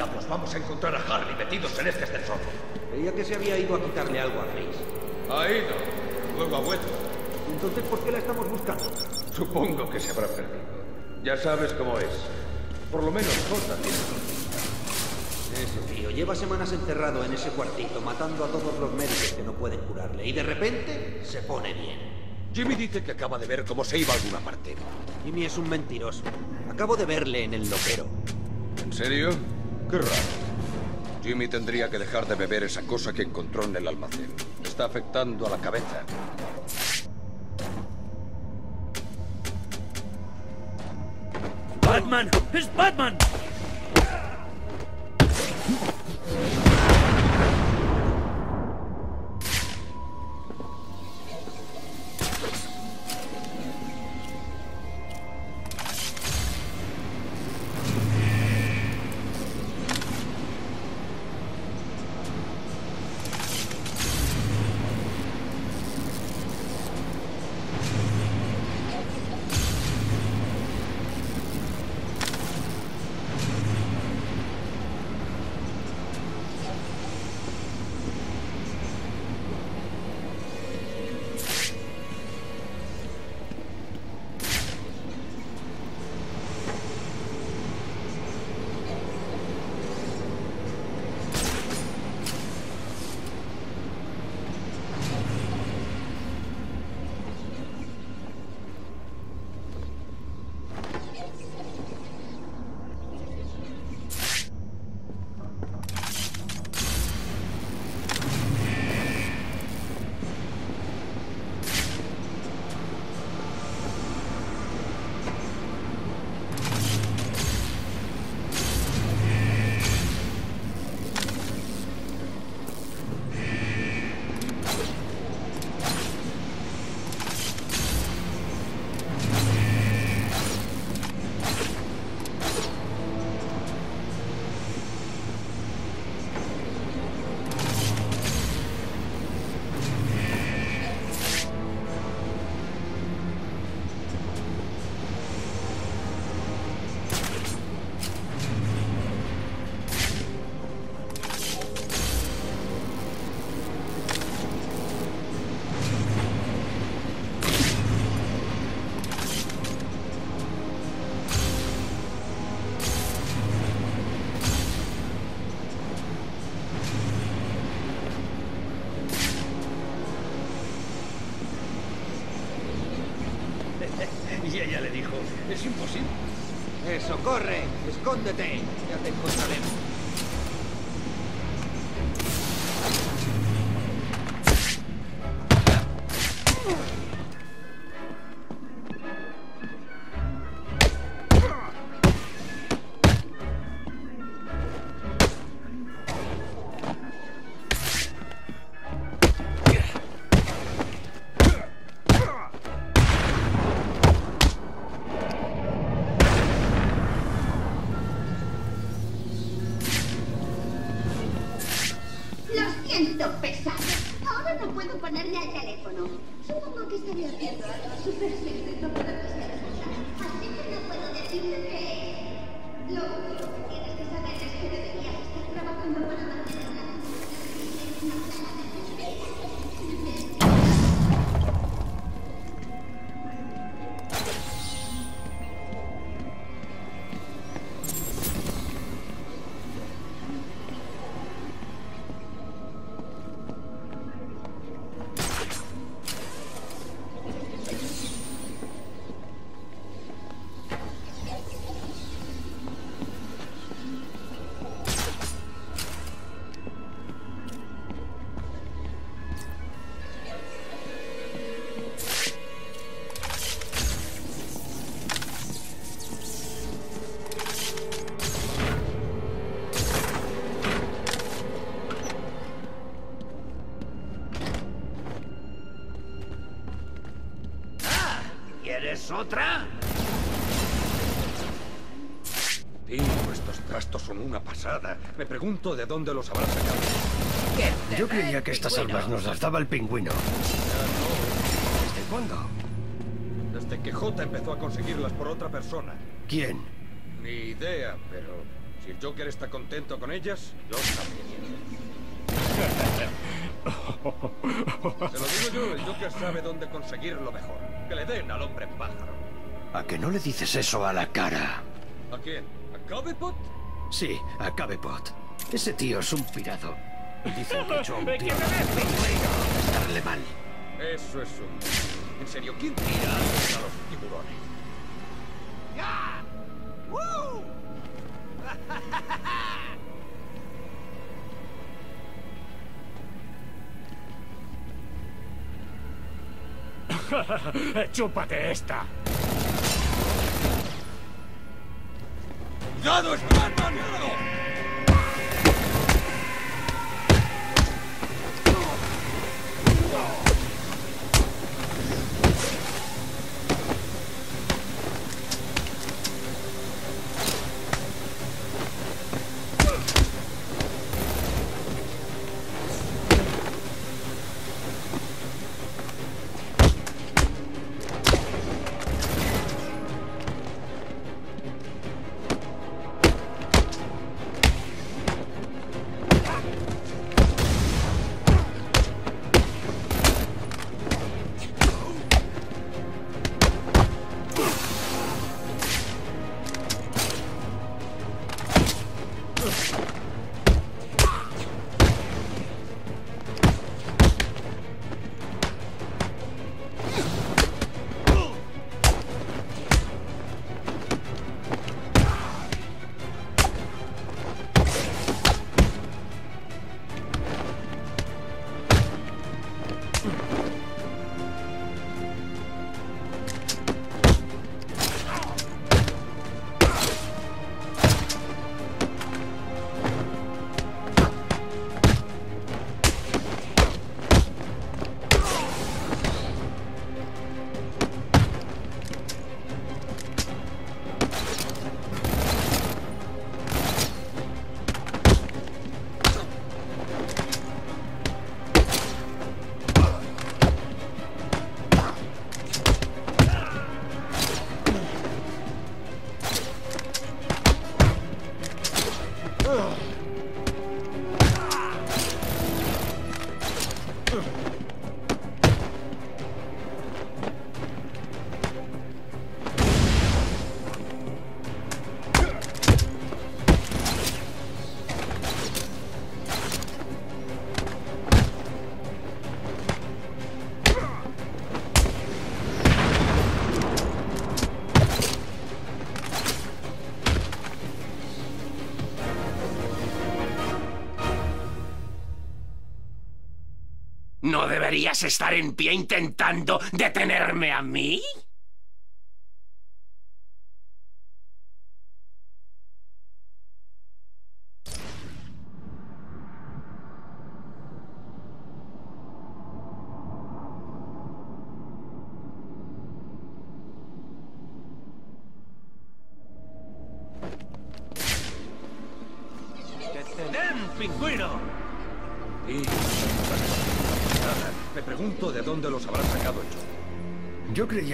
Diablos vamos a encontrar a Harry metidos en este ascensor? Creía que se había ido a quitarle algo a Grace. Ha ido. Luego ha vuelto. Entonces, ¿por qué la estamos buscando? Supongo que se habrá perdido. Ya sabes cómo es. Por lo menos Jota Ese tío lleva semanas encerrado en ese cuartito, matando a todos los médicos que no pueden curarle. Y de repente se pone bien. Jimmy dice que acaba de ver cómo se iba a alguna parte. Jimmy es un mentiroso. Acabo de verle en el loquero. ¿En serio? Qué raro. Jimmy tendría que dejar de beber esa cosa que encontró en el almacén. Está afectando a la cabeza. ¡Batman! ¡Es Batman! Y ella ¿Quieres otra? Tío, estos trastos son una pasada. Me pregunto de dónde los habrá sacado. Yo creía que estas armas nos las daba el pingüino. ¿Desde cuándo? Desde que J empezó a conseguirlas por otra persona. ¿Quién? Ni idea, pero si Si el Joker está contento con ellas, yo también. Se lo digo yo, el Joker sabe dónde conseguir lo mejor. Que le den al hombre pájaro. ¿A que no le dices eso a la cara? ¿A quién? ¿A Cobblepot? Sí, a Cabepot. Ese tío es un pirado. Dicen que echó a un ¿De tío estarle mal. Eso es un... En serio, ¿quién tira a los tiburones? ¡Chúpate esta! ¡Cuidado, Spider-Man! ¿No deberías estar en pie intentando detenerme a mí?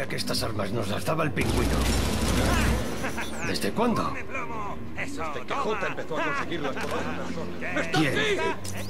Que estas armas nos las daba el pingüino. ¿Desde cuándo? Desde que J empezó a en persona. ¡Está ¿Quién? aquí!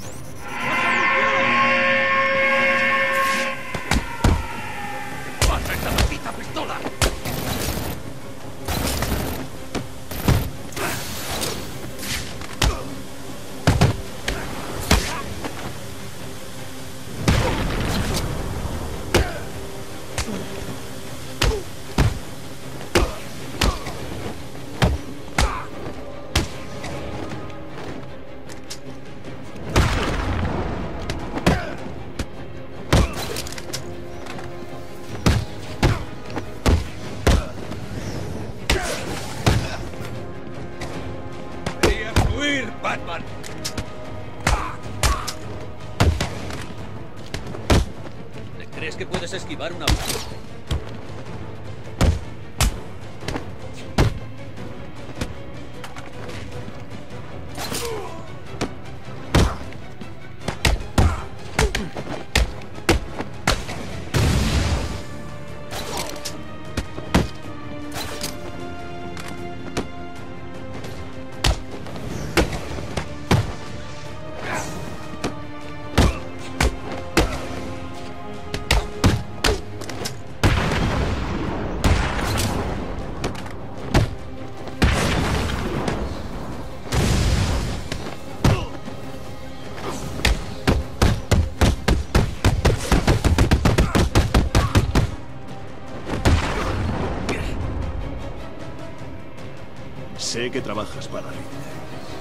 Sé que trabajas para Riddler.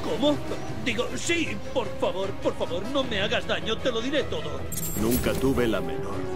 ¿Cómo? Digo, sí, por favor, por favor, no me hagas daño, te lo diré todo. Nunca tuve la menor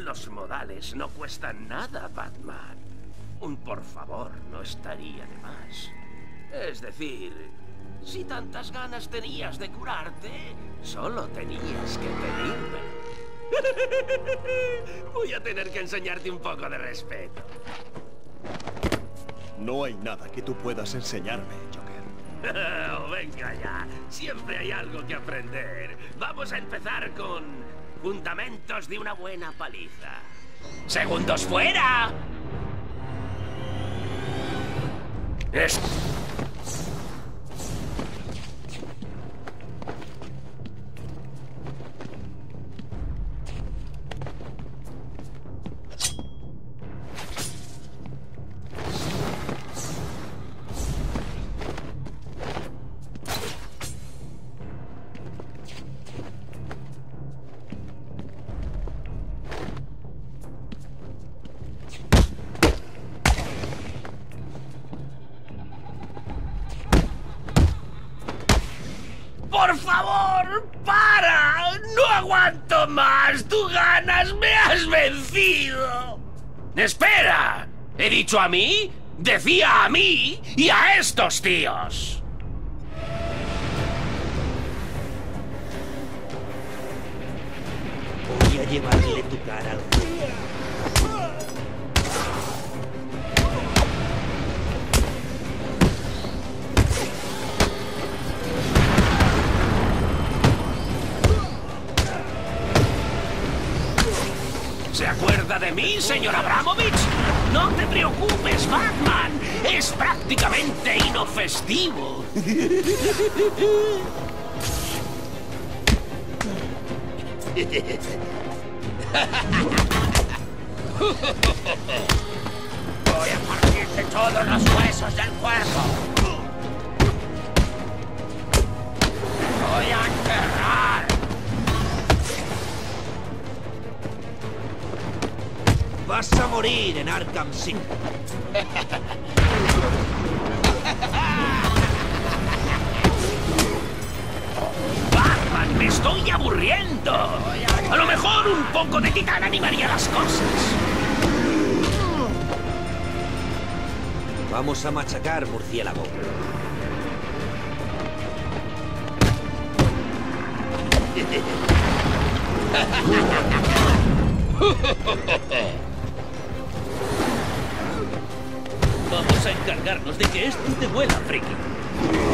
Los modales no cuestan nada, Batman. Un por favor no estaría de más. Es decir, si tantas ganas tenías de curarte, solo tenías que pedirme. Voy a tener que enseñarte un poco de respeto. No hay nada que tú puedas enseñarme, Joker. Oh, venga ya, siempre hay algo que aprender. Vamos a empezar con fundamentos de una buena paliza. ¡Segundos fuera! Es... ¿He dicho a mí? Decía a mí y a estos tíos. Inofestivo. Voy a partirte todos los huesos del cuerpo. Voy a enterrar. Vas a morir en Arkham City. A lo mejor un poco de titán animaría las cosas. Vamos a machacar, murciélago. Vamos a encargarnos de que esto te vuela, friki.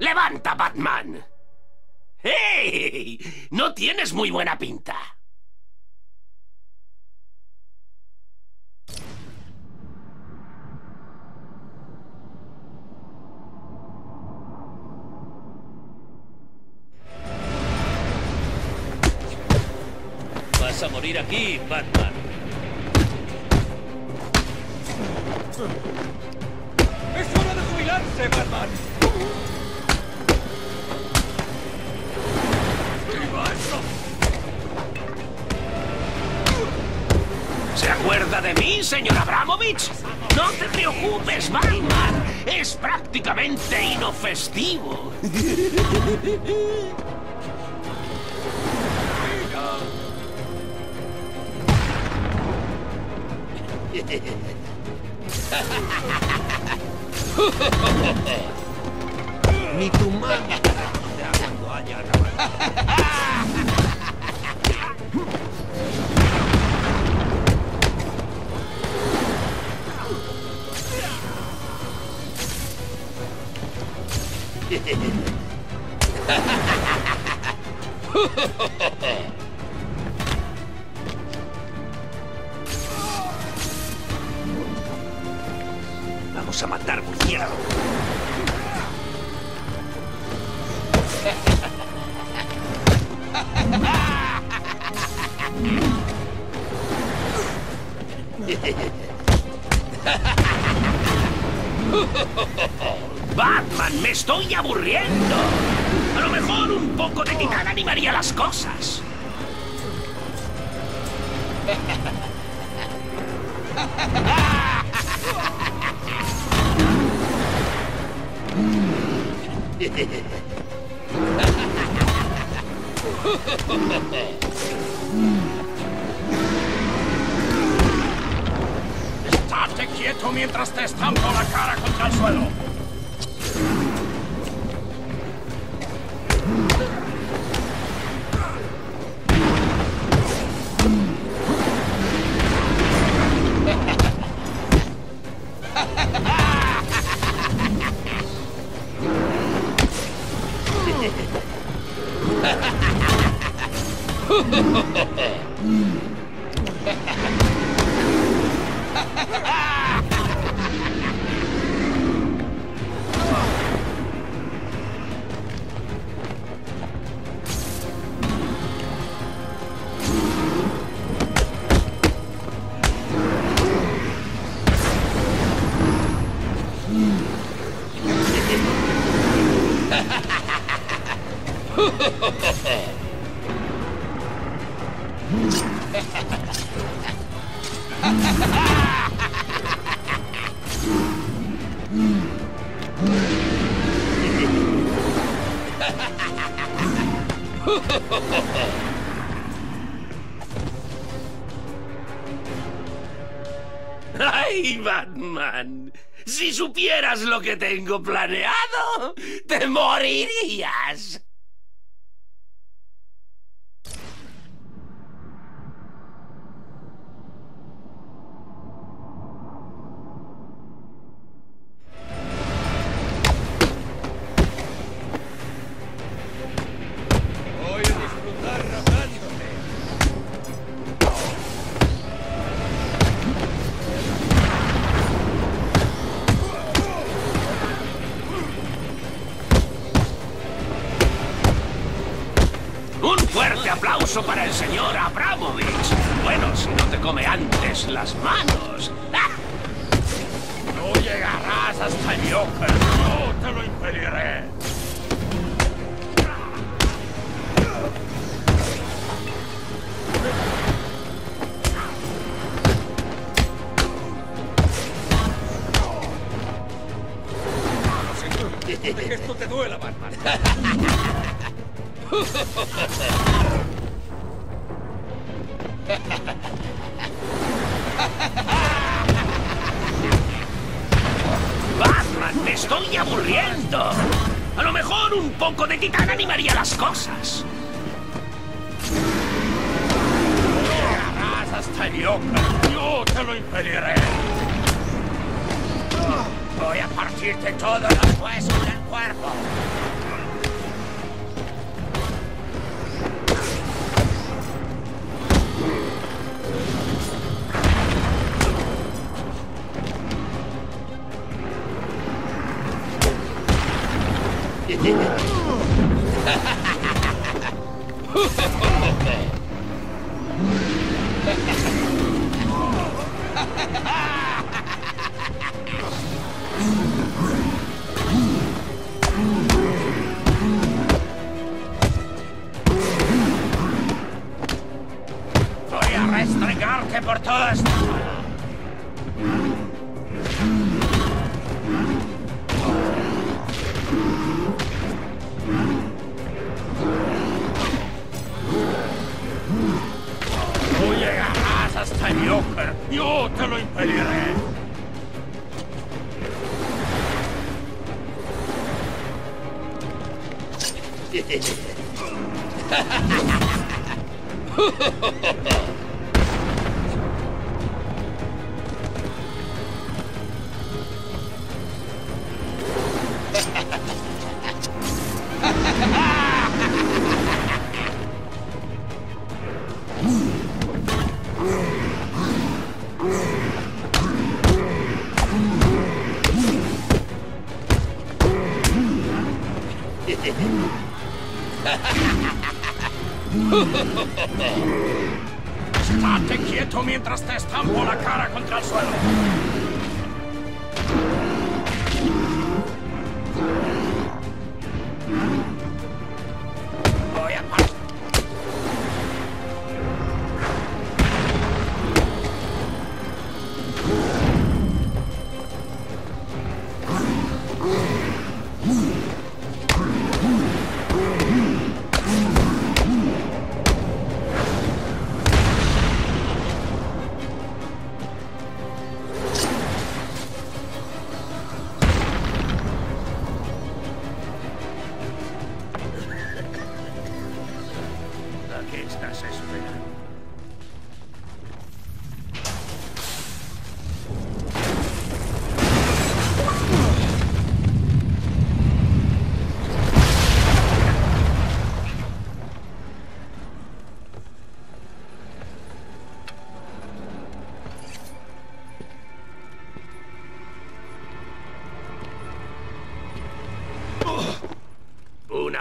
¡Levanta, Batman! ¡Hey! No tienes muy buena pinta. Aquí, Batman. ¡Es hora de jubilarse, Batman! ¿Se acuerda de mí, señor Abramovich? No te preocupes, Batman. Es prácticamente inofestivo. Ni tu madre será cuando haya a matar. Batman, me estoy aburriendo. A lo mejor un poco de titán animaría las cosas. Estate quieto mientras te estampo la cara contra el suelo. ¡Ay, Batman! Si supieras lo que tengo planeado, te morirías.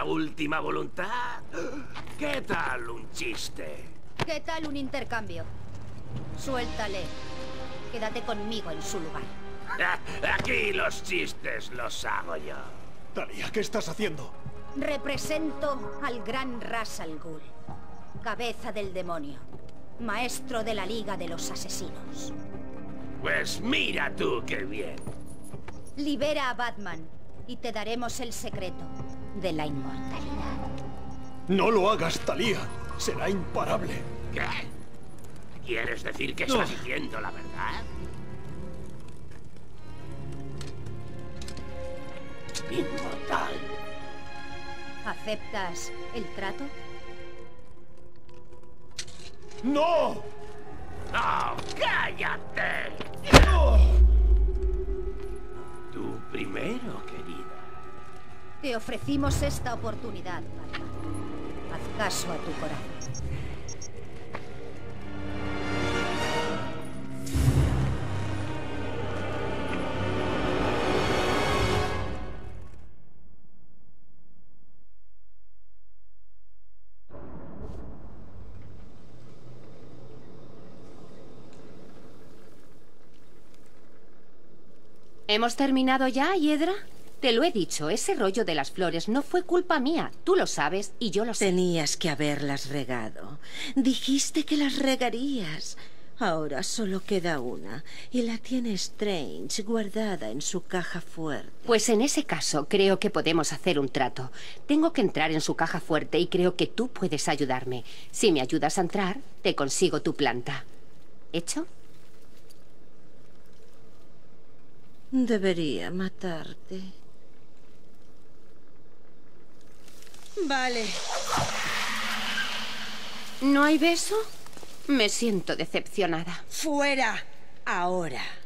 Última voluntad. ¿Qué tal un chiste? ¿Qué tal un intercambio? Suéltale. Quédate conmigo en su lugar. Aquí los chistes los hago yo. Talia, ¿qué estás haciendo? Represento al gran Ras al Ghul, cabeza del demonio, maestro de la Liga de los Asesinos. Pues mira tú qué bien. Libera a Batman y te daremos el secreto de la inmortalidad. No lo hagas, Talia. Será imparable. ¿Qué? ¿Quieres decir que estás diciendo la verdad? Inmortal. ¿Aceptas el trato? ¡No! ¡No! ¡Cállate! Tú primero. Te ofrecimos esta oportunidad, Batman. Haz caso a tu corazón. ¿Hemos terminado ya, Hiedra? Te lo he dicho, ese rollo de las flores no fue culpa mía. Tú lo sabes y yo lo sé. Tenías que haberlas regado. Dijiste que las regarías. Ahora solo queda una y la tiene Strange guardada en su caja fuerte. Pues en ese caso creo que podemos hacer un trato. Tengo que entrar en su caja fuerte y creo que tú puedes ayudarme. Si me ayudas a entrar, te consigo tu planta. ¿Hecho? Debería matarte. Vale. ¿No hay beso? Me siento decepcionada. Fuera. Ahora.